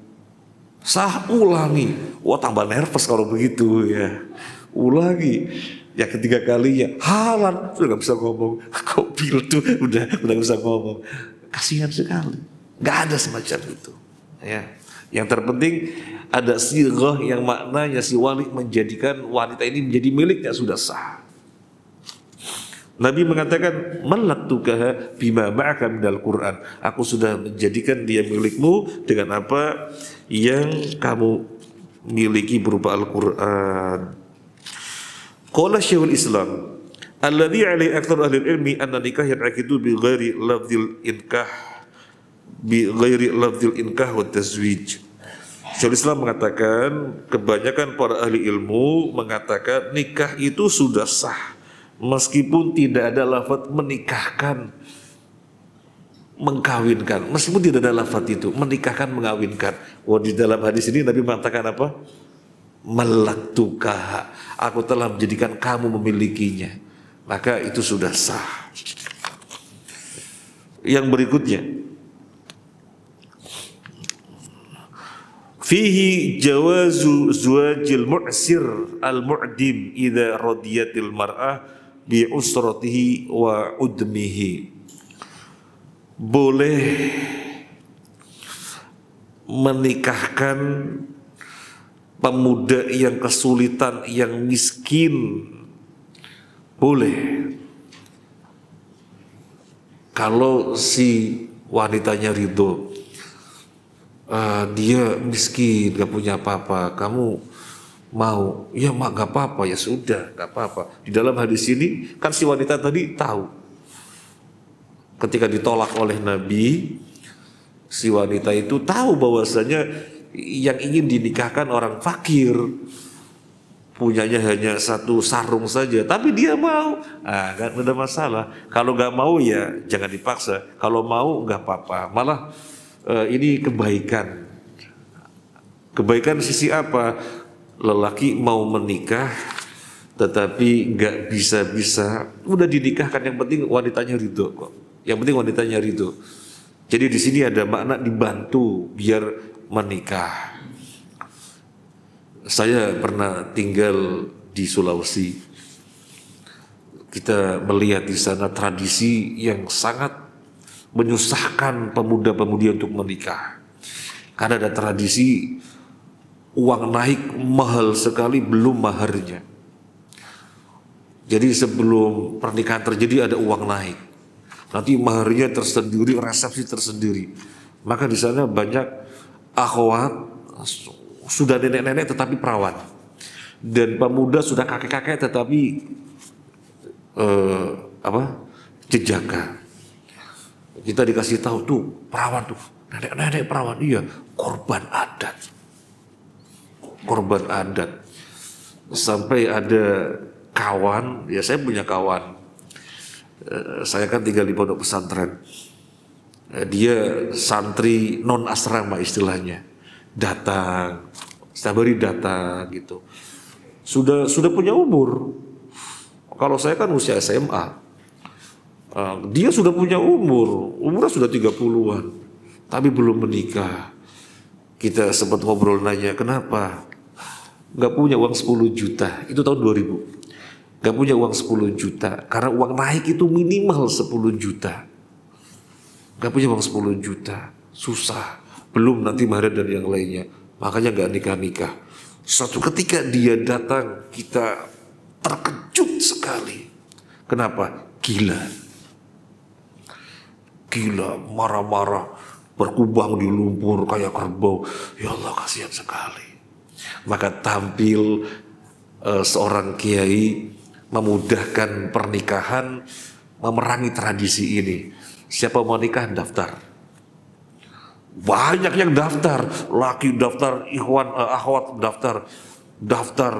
Sah ulangi. Wah tambah nervous kalau begitu ya. Ulangi. Ya ketiga kalinya halan sudah nggak bisa ngomong. Kobil tuh udah udah gak bisa ngomong. Kasihan sekali. Gak ada semacam itu. Ya. Yang terpenting ada sirah yang maknanya si wali menjadikan wanita ini menjadi miliknya sudah sah. Nabi mengatakan malaktukaha bima ma'aka minal Quran. Aku sudah menjadikan dia milikmu dengan apa yang kamu miliki berupa Al-Quran. Qala Syekhul Islam Alladhi alaihi akthar ahli ilmi anna nikah yan'aqidu bi ghairi lafzil inkah bi ghairi lafzil inkah wa tazwij. Syekhul Islam mengatakan kebanyakan para ahli ilmu mengatakan nikah itu sudah sah meskipun tidak ada lafaz menikahkan mengkawinkan. Meskipun tidak ada lafaz itu menikahkan mengawinkan. Wah di dalam hadis ini Nabi mengatakan apa? Melaktukah aku telah menjadikan kamu memilikinya. Maka itu sudah sah. Yang berikutnya fihi jawazu zuwajil mu'sir al-mu'dim idza radiyatil mar'ah bi usratihi wa udmihi. Boleh menikahkan pemuda yang kesulitan yang miskin. Boleh. Kalau si wanitanya ridho uh, dia miskin gak punya apa-apa. Kamu mau? Ya mak gak apa-apa. Ya sudah gak apa-apa. Di dalam hadis ini kan si wanita tadi tahu. Ketika ditolak oleh Nabi si wanita itu tahu bahwasanya yang ingin dinikahkan orang fakir. Punyanya hanya satu sarung saja tapi dia mau. Ah gak ada masalah. Kalau gak mau ya jangan dipaksa. Kalau mau gak apa-apa. Malah eh, ini kebaikan. Kebaikan sisi apa? Lelaki mau menikah tetapi nggak bisa-bisa. Udah dinikahkan yang penting wanitanya ridho kok. Yang penting wanitanya ridho. Jadi di sini ada makna dibantu biar menikah. Saya pernah tinggal di Sulawesi. Kita melihat di sana tradisi yang sangat menyusahkan pemuda-pemudi untuk menikah karena ada tradisi uang naik mahal sekali belum maharnya. Jadi sebelum pernikahan terjadi ada uang naik. Nanti maharnya tersendiri, resepsi tersendiri. Maka di sana banyak akhwat sudah nenek-nenek tetapi perawan. Dan pemuda sudah kakek-kakek tetapi uh, apa? jejaka. Kita dikasih tahu tuh perawan tuh, nenek-nenek perawan iya, korban adat korban adat. Sampai ada kawan, ya saya punya kawan. Eh, saya kan tinggal di pondok pesantren. Eh, dia santri non asrama istilahnya. Datang, setiap hari datang gitu. Sudah sudah punya umur. Kalau saya kan usia SMA. Eh, dia sudah punya umur, umurnya sudah 30-an, tapi belum menikah. Kita sempat ngobrol nanya, kenapa? nggak punya uang 10 juta, itu tahun 2000. Nggak punya uang 10 juta, karena uang naik itu minimal 10 juta. Nggak punya uang 10 juta, susah. Belum nanti mahar dan yang lainnya. Makanya nggak nikah-nikah. Suatu ketika dia datang, kita terkejut sekali. Kenapa? Gila. Gila, marah-marah, berkubang di lumpur kayak kerbau. Ya Allah, kasihan sekali maka tampil uh, seorang kiai memudahkan pernikahan, memerangi tradisi ini. Siapa mau nikah daftar. Banyak yang daftar, laki daftar, ikhwan, uh, akhwat daftar, daftar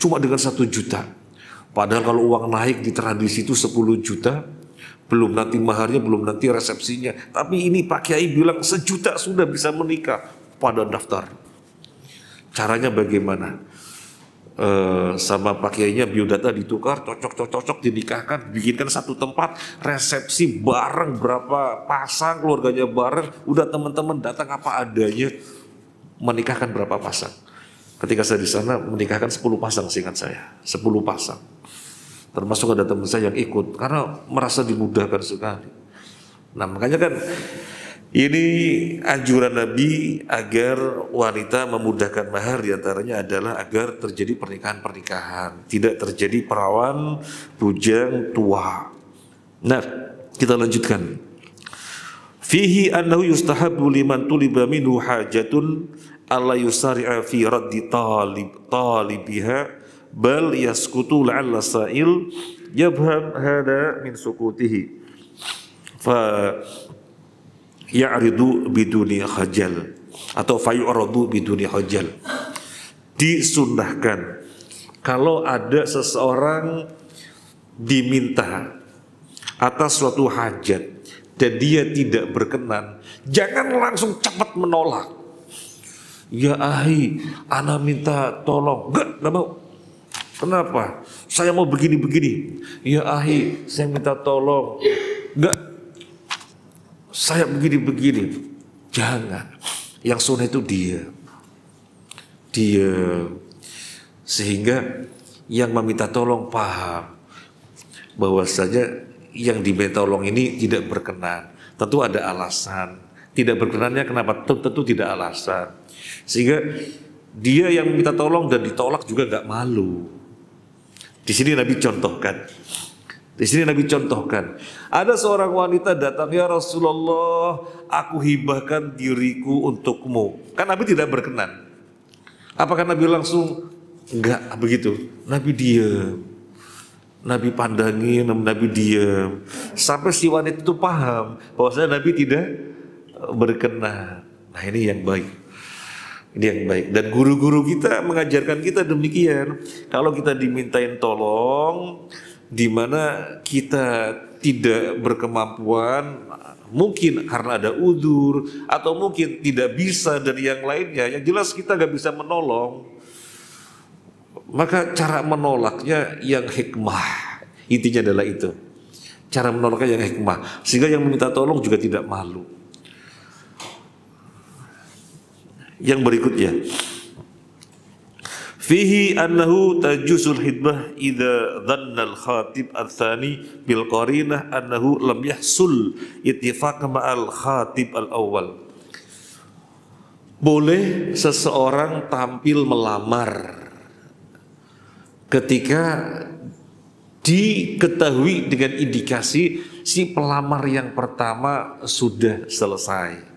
cuma dengan satu juta. Padahal kalau uang naik di tradisi itu 10 juta, belum nanti maharnya, belum nanti resepsinya. Tapi ini Pak Kiai bilang sejuta sudah bisa menikah pada daftar. Caranya bagaimana? E, sama pakaiannya biodata ditukar, cocok-cocok dinikahkan, bikinkan satu tempat, resepsi bareng berapa pasang, keluarganya bareng, udah teman-teman datang apa adanya, menikahkan berapa pasang. Ketika saya di sana menikahkan 10 pasang seingat saya, 10 pasang. Termasuk ada teman saya yang ikut karena merasa dimudahkan sekali. Nah makanya kan ini anjuran Nabi agar wanita memudahkan mahar di antaranya adalah agar terjadi pernikahan-pernikahan. Tidak terjadi perawan, bujang, tua. Nah, kita lanjutkan. Fihi annahu yustahabu liman tuliba minhu hajatun alla yusari'a fi raddi talib talibiha bal yaskutu la'alla sa'il yabham hada min sukutihi fa ya'ridu biduni khajal atau fayu'radu biduni khajal disunnahkan kalau ada seseorang diminta atas suatu hajat dan dia tidak berkenan, jangan langsung cepat menolak. Ya ahi, ana minta tolong. Enggak, enggak mau. Kenapa? Saya mau begini-begini. Ya ahi, saya minta tolong. Enggak. Saya begini-begini. Jangan. Yang sunnah itu dia. Dia. Sehingga yang meminta tolong paham bahwasanya yang diminta tolong ini tidak berkenan. Tentu ada alasan. Tidak berkenannya kenapa? Tentu tidak alasan. Sehingga dia yang minta tolong dan ditolak juga nggak malu. Di sini Nabi contohkan. Di sini Nabi contohkan. Ada seorang wanita datang, ya Rasulullah, aku hibahkan diriku untukmu. Kan Nabi tidak berkenan. Apakah Nabi langsung enggak begitu? Nabi diam. Nabi pandangi, Nabi diam. Sampai si wanita itu paham bahwasanya Nabi tidak berkenan. Nah ini yang baik. Ini yang baik. Dan guru-guru kita mengajarkan kita demikian. Kalau kita dimintain tolong, di mana kita tidak berkemampuan, mungkin karena ada udur, atau mungkin tidak bisa dari yang lainnya, yang jelas kita gak bisa menolong maka cara menolaknya yang hikmah. Intinya adalah itu. Cara menolaknya yang hikmah. Sehingga yang meminta tolong juga tidak malu. Yang berikutnya. Fihi annahu tajusul hidbah idza dhanna al-khatib al-thani bil qarinah annahu lam yahsul ittifaq ma'al khatib al-awwal. Boleh seseorang tampil melamar ketika diketahui dengan indikasi si pelamar yang pertama sudah selesai.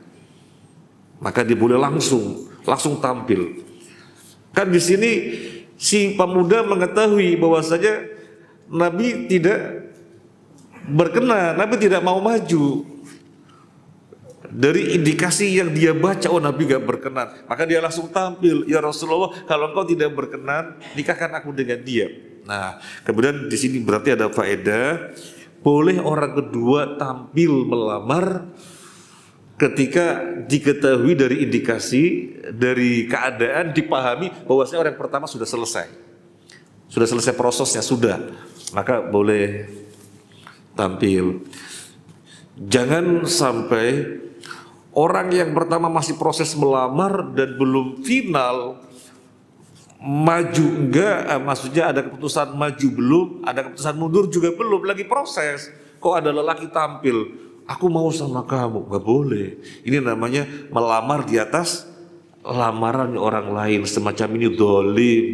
Maka dia boleh langsung langsung tampil. Kan di sini si pemuda mengetahui bahwasanya Nabi tidak berkenan, Nabi tidak mau maju. Dari indikasi yang dia baca, oh Nabi gak berkenan. Maka dia langsung tampil, ya Rasulullah, kalau engkau tidak berkenan, nikahkan aku dengan dia. Nah, kemudian di sini berarti ada faedah, boleh orang kedua tampil melamar ketika diketahui dari indikasi, dari keadaan, dipahami bahwasanya orang pertama sudah selesai. Sudah selesai prosesnya, sudah. Maka boleh tampil. Jangan sampai Orang yang pertama masih proses melamar dan belum final maju enggak, eh, maksudnya ada keputusan maju belum, ada keputusan mundur juga belum, lagi proses. Kok ada lelaki tampil, aku mau sama kamu, nggak boleh. Ini namanya melamar di atas lamaran orang lain. Semacam ini dolim.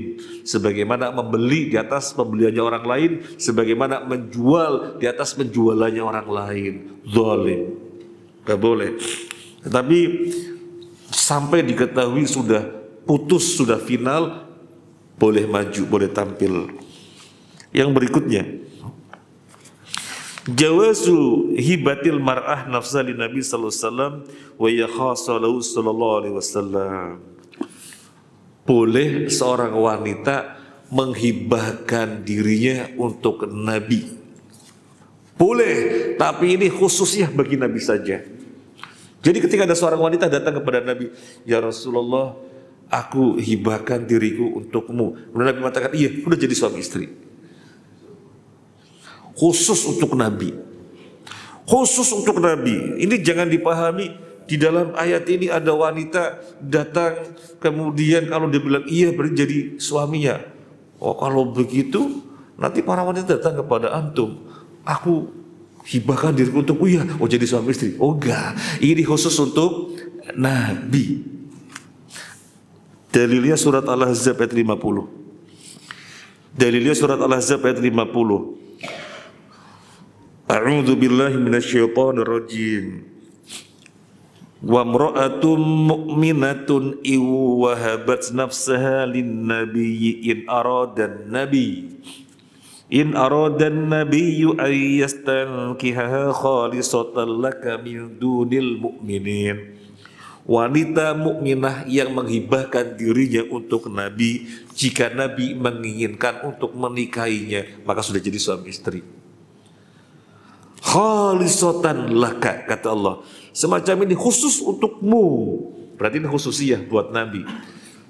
Sebagaimana membeli di atas pembeliannya orang lain sebagaimana menjual di atas penjualannya orang lain. Dolim. Gak boleh. Tetapi sampai diketahui sudah putus, sudah final, boleh maju, boleh tampil. Yang berikutnya, Jawazu hibatil mar'ah nafsa di Nabi sallallahu alaihi wasallam wa yakhasalahu sallallahu alaihi wasallam. Boleh seorang wanita menghibahkan dirinya untuk Nabi. Boleh, tapi ini khususnya bagi Nabi saja. Jadi ketika ada seorang wanita datang kepada Nabi, Ya Rasulullah, aku hibahkan diriku untukmu. Kemudian Nabi mengatakan, iya, udah jadi suami istri. Khusus untuk Nabi. Khusus untuk Nabi. Ini jangan dipahami di dalam ayat ini ada wanita datang kemudian kalau dia bilang iya berarti jadi suaminya. Oh kalau begitu nanti para wanita datang kepada antum. Aku hibahkan diriku untuk oh ya, oh jadi suami istri. Oh enggak, ini khusus untuk Nabi. Dalilnya surat Al-Ahzab ayat 50. Dalilnya surat Al-Ahzab ayat 50. A'udzu billahi minasyaitonir rajim. Wa imra'atun mu'minatun iwahabat nafsaha lin nabiyyi in arada nabi in arada nabiyyu ay yastankihaha khalisatan laka min dunil mu'minin. Wanita mukminah yang menghibahkan dirinya untuk Nabi jika Nabi menginginkan untuk menikahinya maka sudah jadi suami istri khalisotan laka kata Allah. Semacam ini khusus untukmu. Berarti ini khususiyah buat Nabi.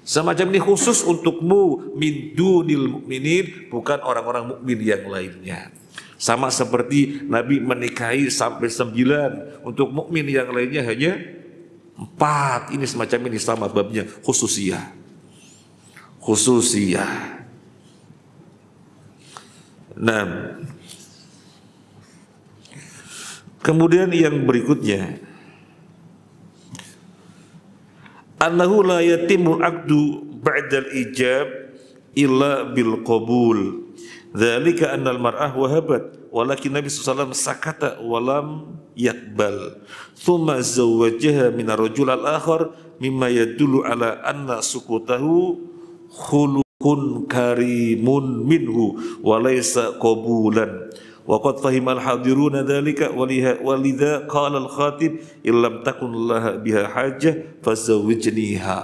Semacam ini khusus untukmu min dunil mukminin bukan orang-orang mukmin yang lainnya. Sama seperti Nabi menikahi sampai sembilan. Untuk mukmin yang lainnya hanya empat. Ini semacam ini sama babnya. Khususiyah. Khususiyah. Nah Kemudian yang berikutnya annahu la yatimul aqdu ba'da al-ijab illa bil qabul. Dzalika anna al-mar'ah wahabat walakin Nabi sallallahu sakata wa lam yaqbal. Thumma zawwajaha min ar-rajul al-akhar mimma yadullu ala anna sukutahu khuluqun karimun minhu wa laysa qabulan. وقد فهم الحاضرون ذلك ولذا قال الخاتب إن لم تكن لها بها حاجة فزوجنيها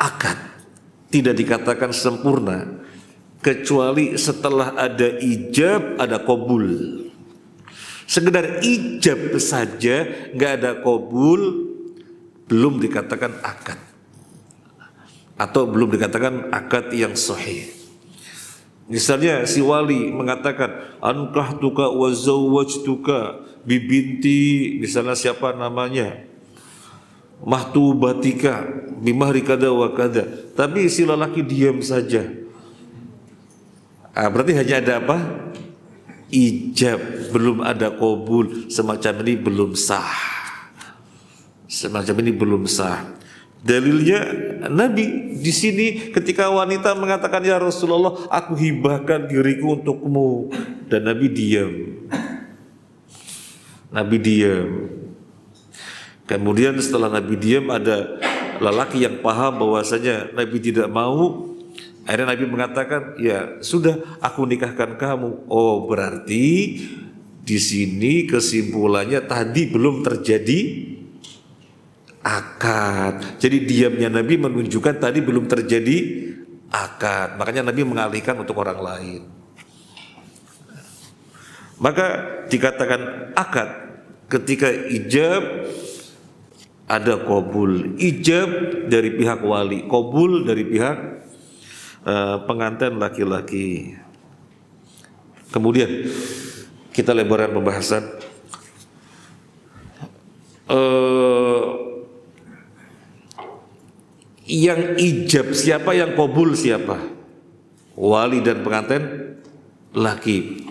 akad tidak dikatakan sempurna kecuali setelah ada ijab ada kobul sekedar ijab saja nggak ada kobul belum dikatakan akad atau belum dikatakan akad yang sahih Misalnya si wali mengatakan ankah tuka wa zawwajtuka bibinti misalnya siapa namanya? Mahtubatika bimahri kada wa kada. Tapi si lelaki diam saja. Ah, berarti hanya ada apa? Ijab belum ada kabul semacam ini belum sah. Semacam ini belum sah Dalilnya Nabi di sini ketika wanita mengatakan ya Rasulullah aku hibahkan diriku untukmu dan Nabi diam. Nabi diam. Kemudian setelah Nabi diam ada lelaki yang paham bahwasanya Nabi tidak mau. Akhirnya Nabi mengatakan, ya sudah aku nikahkan kamu. Oh berarti di sini kesimpulannya tadi belum terjadi akad. Jadi diamnya Nabi menunjukkan tadi belum terjadi akad. Makanya Nabi mengalihkan untuk orang lain. Maka dikatakan akad ketika ijab ada kobul. Ijab dari pihak wali, kobul dari pihak uh, pengantin laki-laki. Kemudian kita lebarkan pembahasan. Uh, yang ijab siapa yang kobul siapa? Wali dan pengantin? Laki.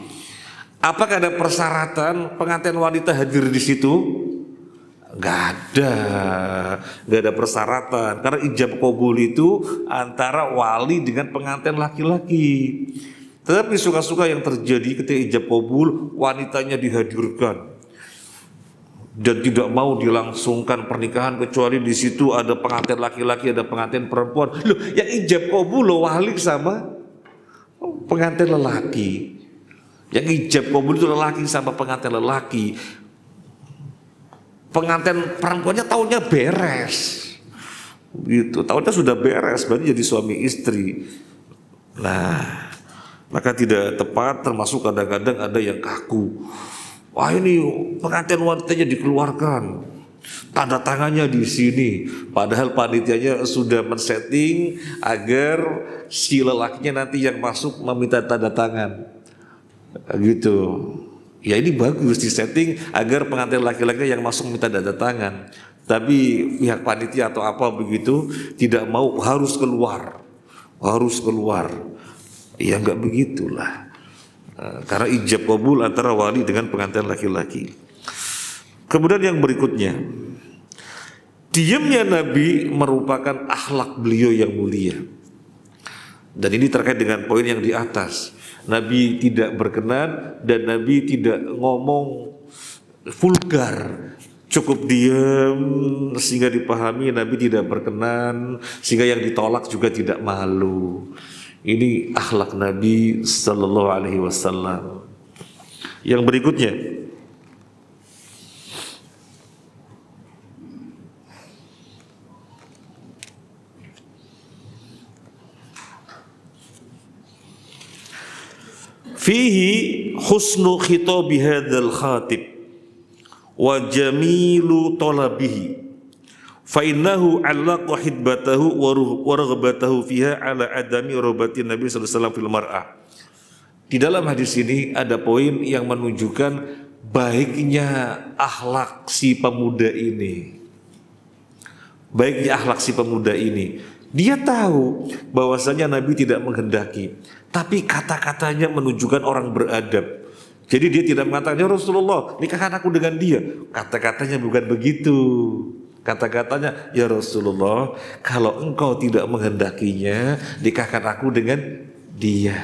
Apakah ada persyaratan pengantin wanita hadir di situ? Nggak ada. Nggak ada persyaratan. Karena ijab kobul itu antara wali dengan pengantin laki-laki. Tetapi suka-suka yang terjadi ketika ijab kobul wanitanya dihadirkan dan tidak mau dilangsungkan pernikahan kecuali di situ ada pengantin laki-laki ada pengantin perempuan. Loh yang ijab kabul loh wali sama pengantin lelaki. Yang ijab kabul itu lelaki sama pengantin lelaki. Pengantin perempuannya tahunya beres. Gitu tahunya sudah beres berarti jadi suami istri. Nah maka tidak tepat termasuk kadang-kadang ada yang kaku Wah ini pengantin wanitanya dikeluarkan. Tanda tangannya di sini. Padahal panitianya sudah men-setting agar si lelakinya nanti yang masuk meminta tanda tangan. Gitu. Ya ini bagus di setting agar pengantin laki-laki yang masuk minta tanda tangan. Tapi pihak panitia atau apa begitu tidak mau harus keluar. Harus keluar. Ya nggak begitulah. Eh, karena ijab kabul antara wali dengan pengantin laki-laki. Kemudian yang berikutnya, diamnya Nabi merupakan akhlak beliau yang mulia. Dan ini terkait dengan poin yang di atas. Nabi tidak berkenan dan Nabi tidak ngomong vulgar. Cukup diam sehingga dipahami Nabi tidak berkenan sehingga yang ditolak juga tidak malu. Ini akhlak Nabi Sallallahu Alaihi Wasallam. Yang berikutnya, fihi husnu khitabi hadzal khatib wa jamilu talabihi fa innahu allaqa hidbatahu wa raghbatahu fiha ala adami rubati Nabi sallallahu alaihi wasallam fil mar'ah di dalam hadis ini ada poin yang menunjukkan baiknya akhlak si pemuda ini baiknya akhlak si pemuda ini dia tahu bahwasanya Nabi tidak menghendaki, tapi kata-katanya menunjukkan orang beradab. Jadi dia tidak mengatakan, ya Rasulullah, nikahkan aku dengan dia. Kata-katanya bukan begitu. Kata-katanya, ya Rasulullah, kalau engkau tidak menghendakinya, nikahkan aku dengan dia.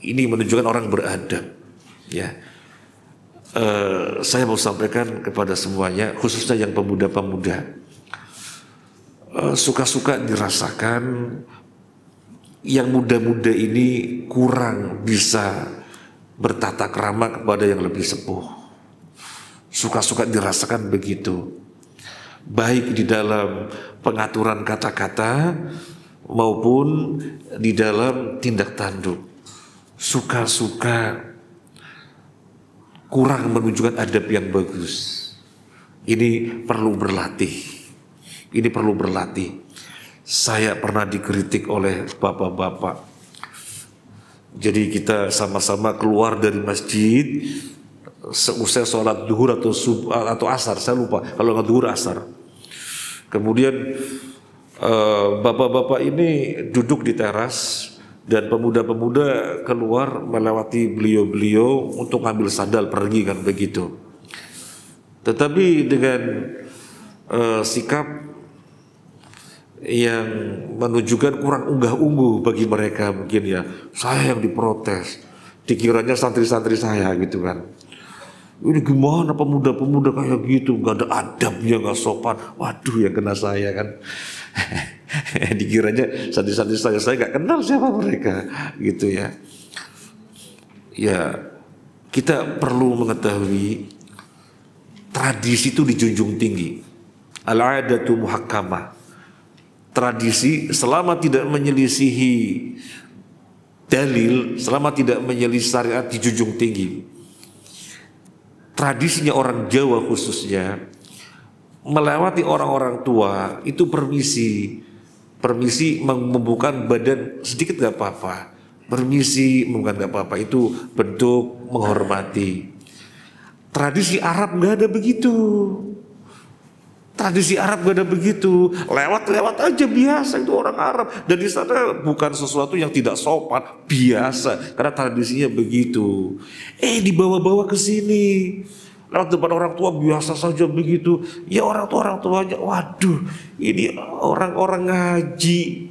Ini menunjukkan orang beradab. Ya, uh, saya mau sampaikan kepada semuanya, khususnya yang pemuda-pemuda Eh, suka-suka dirasakan yang muda-muda ini kurang bisa bertata krama kepada yang lebih sepuh. Suka-suka dirasakan begitu. Baik di dalam pengaturan kata-kata maupun di dalam tindak tanduk. Suka-suka kurang menunjukkan adab yang bagus. Ini perlu berlatih ini perlu berlatih. Saya pernah dikritik oleh bapak-bapak. Jadi kita sama-sama keluar dari masjid seusai sholat duhur atau sub, atau asar, saya lupa. Kalau nggak duhur asar. Kemudian eh, bapak-bapak ini duduk di teras dan pemuda-pemuda keluar melewati beliau-beliau untuk ngambil sandal pergi kan begitu. Tetapi dengan uh, sikap yang menunjukkan kurang unggah-ungguh bagi mereka mungkin ya saya yang diprotes dikiranya santri-santri saya gitu kan ini gimana pemuda-pemuda kayak gitu? Gak ada adabnya gak sopan. Waduh yang kena saya kan. Dikiranya santri-santri saya saya gak kenal siapa mereka gitu ya. Ya kita perlu mengetahui tradisi itu dijunjung tinggi. Al-adatu muhakkamah. Tradisi selama tidak menyelisihi dalil, selama tidak menyelisih syariat dijunjung tinggi. Tradisinya orang Jawa khususnya melewati orang-orang tua itu permisi, permisi membuka badan sedikit gak apa-apa, permisi membuka gak apa-apa itu bentuk menghormati. Tradisi Arab gak ada begitu. Tradisi Arab gak ada begitu, lewat-lewat aja biasa itu orang Arab. Dan di sana bukan sesuatu yang tidak sopan, biasa karena tradisinya begitu. Eh dibawa-bawa ke sini, lewat depan orang tua biasa saja begitu. Ya orang tua orang tuanya, waduh ini orang-orang ngaji,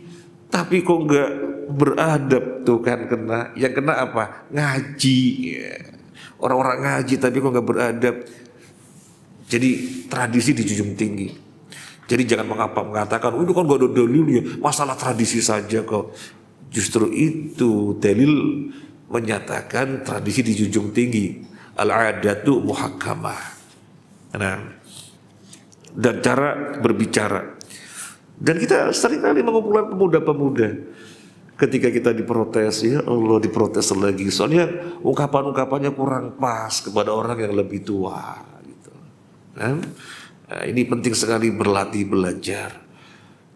tapi kok nggak beradab tuh kan kena. Yang kena apa? Ngaji. Orang-orang ngaji tapi kok nggak beradab jadi tradisi dijunjung tinggi. Jadi jangan mengapa mengatakan, oh, itu kan gak ada dalilnya, masalah tradisi saja kok. Justru itu dalil menyatakan tradisi dijunjung tinggi. Al-adatu muhakkamah. Nah, dan cara berbicara. Dan kita sering kali mengumpulkan pemuda-pemuda ketika kita diprotes ya Allah diprotes lagi soalnya ungkapan-ungkapannya kurang pas kepada orang yang lebih tua Nah, ini penting sekali berlatih belajar.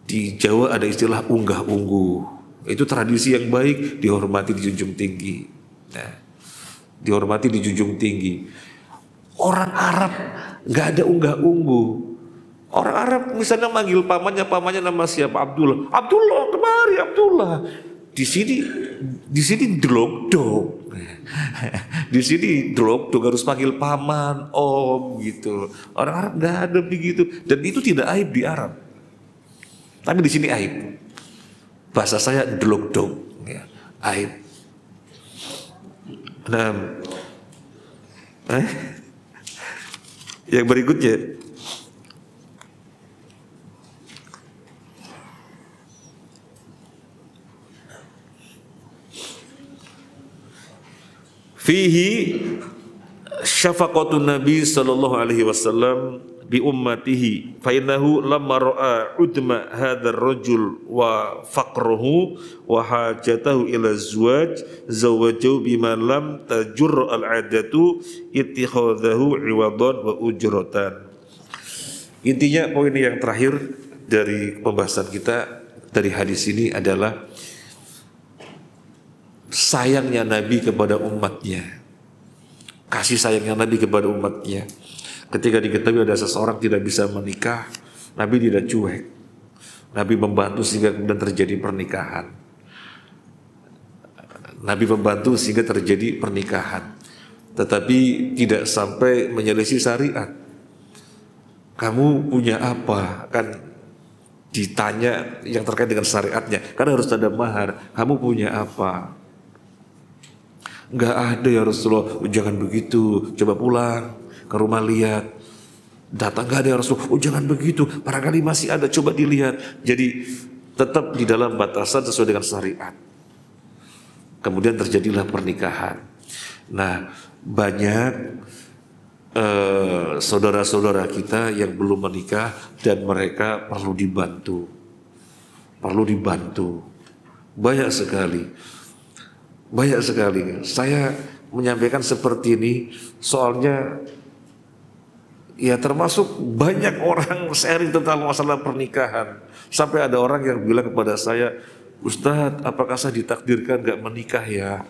Di Jawa ada istilah unggah unggu. Itu tradisi yang baik, dihormati dijunjung tinggi. Nah, dihormati dijunjung tinggi. Orang Arab nggak ada unggah unggu. Orang Arab misalnya manggil pamannya, pamannya nama siapa? Abdullah. Abdullah kemari Abdullah. Di sini di sini dog dog di sini drop tuh harus panggil paman, om gitu. Orang Arab nggak ada begitu dan itu tidak aib di Arab. Tapi di sini aib. Bahasa saya dog dog. aib. Nah, eh? yang berikutnya fihi syafaqatun nabi sallallahu alaihi wasallam bi ummatihi fa innahu lamma ra'a udma hadzal rajul wa faqruhu wa hajatahu ila zawaj zawajahu bima lam tajur al adatu ittikhadahu iwadan wa ujratan. Intinya poin yang terakhir dari pembahasan kita dari hadis ini adalah sayangnya Nabi kepada umatnya kasih sayangnya Nabi kepada umatnya Ketika diketahui ada seseorang tidak bisa menikah, Nabi tidak cuek. Nabi membantu sehingga kemudian terjadi pernikahan. Nabi membantu sehingga terjadi pernikahan. Tetapi tidak sampai menyelisih syariat. Kamu punya apa? Kan ditanya yang terkait dengan syariatnya. Karena harus ada mahar. Kamu punya apa? Enggak ada ya Rasulullah. Jangan begitu. Coba pulang ke rumah lihat. Datang gak ada ya Rasul oh jangan begitu. Barangkali masih ada. Coba dilihat. Jadi tetap di dalam batasan sesuai dengan syariat. Kemudian terjadilah pernikahan. Nah banyak saudara saudara-saudara kita yang belum menikah dan mereka perlu dibantu. Perlu dibantu. Banyak sekali banyak sekali saya menyampaikan seperti ini soalnya Ya termasuk banyak orang sharing tentang masalah pernikahan. Sampai ada orang yang bilang kepada saya, Ustadz apakah saya ditakdirkan gak menikah ya?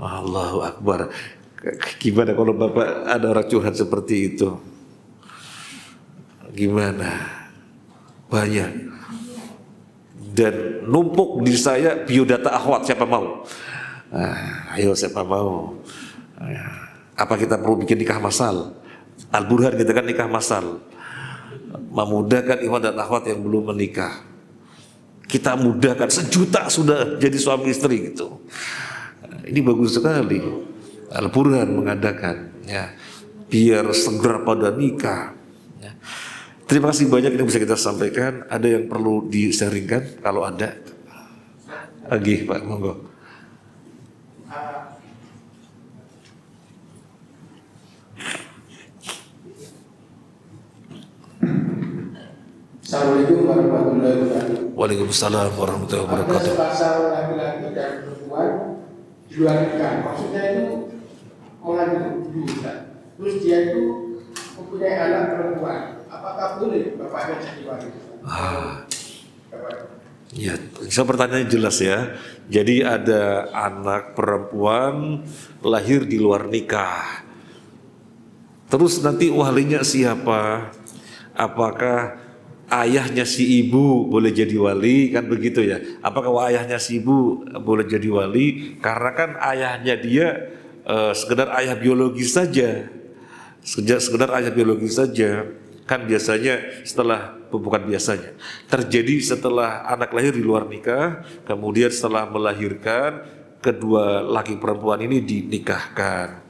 Allahu Akbar. Gimana kalau Bapak ada orang curhat seperti itu? Gimana? Banyak. Dan numpuk di saya biodata akhwat siapa mau? Ah, ayo siapa mau? Apa kita perlu bikin nikah masal? Al-Burhan kita kan nikah masal. Memudahkan ikhwan dan akhwat yang belum menikah. Kita mudahkan sejuta sudah jadi suami istri gitu. Ini bagus sekali. Al-Burhan mengadakan ya biar segera pada nikah. Ya. terima kasih banyak yang bisa kita sampaikan. Ada yang perlu disaringkan kalau ada lagi Pak. Monggo
Assalamualaikum warahmatullahi wabarakatuh.
Waalaikumsalam warahmatullahi wabarakatuh.
Ada pasal laki-laki dan perempuan di luar nikah. Maksudnya itu mengandung juga. Terus dia itu mempunyai anak perempuan. Apakah boleh bapaknya jadi wali? Ah.
Ya, saya pertanyaannya jelas ya. Jadi ada anak perempuan lahir di luar nikah. Terus nanti walinya siapa? Apakah ayahnya si ibu boleh jadi wali kan begitu ya? Apakah ayahnya si ibu boleh jadi wali? Karena kan ayahnya dia uh, sekedar ayah biologis saja. Sekedar, sekedar ayah biologis saja kan biasanya setelah bukan biasanya terjadi setelah anak lahir di luar nikah kemudian setelah melahirkan kedua laki perempuan ini dinikahkan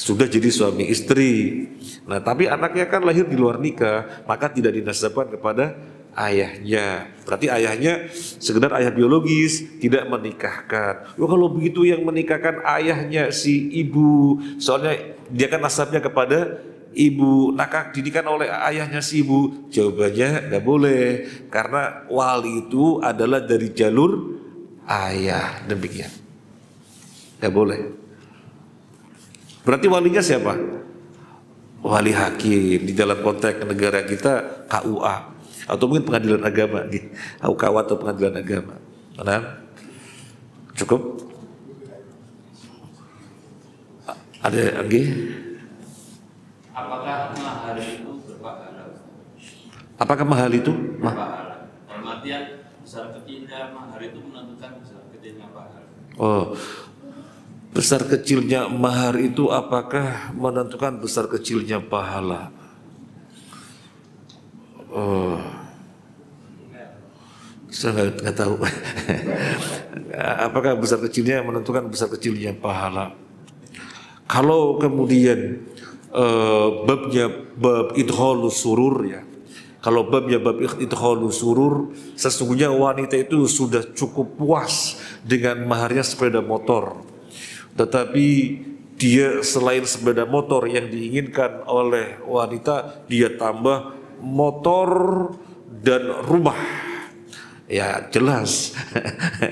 sudah jadi suami istri. Nah, tapi anaknya kan lahir di luar nikah, maka tidak dinasabkan kepada ayahnya. Berarti ayahnya sekedar ayah biologis, tidak menikahkan. Loh, kalau begitu yang menikahkan ayahnya si ibu, soalnya dia kan nasabnya kepada ibu nakak didikan oleh ayahnya si ibu. Jawabannya nggak boleh, karena wali itu adalah dari jalur ayah demikian. Nggak boleh. Berarti walinya siapa? Wali hakim di dalam konteks negara kita KUA atau mungkin pengadilan agama nih, KUA atau pengadilan agama. Nah, cukup? Ada lagi?
Apakah mahar itu berpahala?
Apakah mahal itu?
Berpahala. Dalam artian besar kecilnya mahar itu menentukan besar kecilnya pahala.
Oh, besar kecilnya mahar itu apakah menentukan besar kecilnya pahala? Oh. Saya nggak tahu. Apakah besar kecilnya menentukan besar kecilnya pahala? Kalau kemudian eh, babnya bab idkhalus surur ya. Kalau babnya bab idkhalus surur, sesungguhnya wanita itu sudah cukup puas dengan maharnya sepeda motor. Tetapi dia selain sepeda motor yang diinginkan oleh wanita, dia tambah motor dan rumah. Ya jelas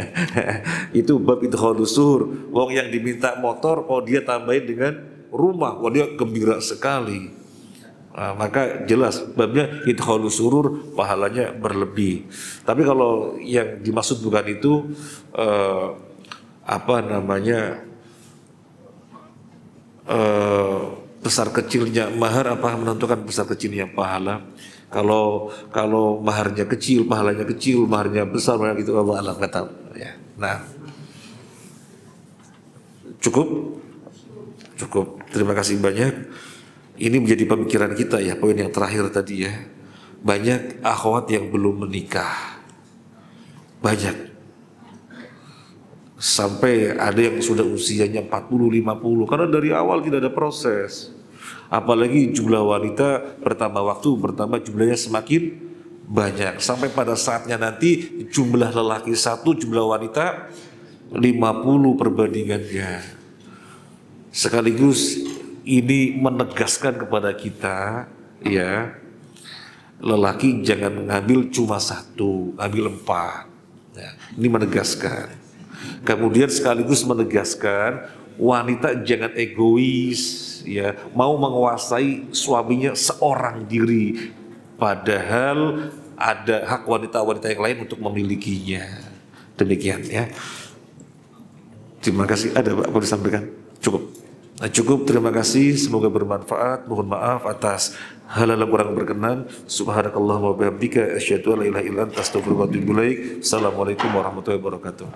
itu bab idkhalus surur. Wong yang diminta motor, oh dia tambahin dengan rumah, wah dia gembira sekali. Nah, maka jelas babnya idkhalus surur pahalanya berlebih. Tapi kalau yang dimaksud bukan itu eh, apa namanya eh, besar kecilnya mahar apa menentukan besar kecilnya pahala? Kalau kalau maharnya kecil, pahalanya kecil, maharnya besar, maharnya gitu Allah alam kata ya. Nah, cukup, cukup. Terima kasih banyak. Ini menjadi pemikiran kita ya, poin yang terakhir tadi ya. Banyak akhwat yang belum menikah. Banyak. Sampai ada yang sudah usianya 40, 50. Karena dari awal tidak ada proses. Apalagi jumlah wanita bertambah waktu, bertambah jumlahnya semakin banyak. Sampai pada saatnya nanti jumlah lelaki satu, jumlah wanita 50 perbandingannya. Sekaligus ini menegaskan kepada kita ya lelaki jangan mengambil cuma satu, ambil empat. Ya, ini menegaskan. Kemudian sekaligus menegaskan wanita jangan egois ya. Mau menguasai suaminya seorang diri. Padahal ada hak wanita-wanita yang lain untuk memilikinya. Demikian ya. Terima kasih. Ada Pak boleh disampaikan cukup nah, cukup. Terima kasih. Semoga bermanfaat. Mohon maaf atas hal hal kurang berkenan. Subhanakallah wa bihamdika. Asyhadu an la ilaha illa anta astaghfiruka wa atubu ilaik. Assalamualaikum warahmatullahi wabarakatuh.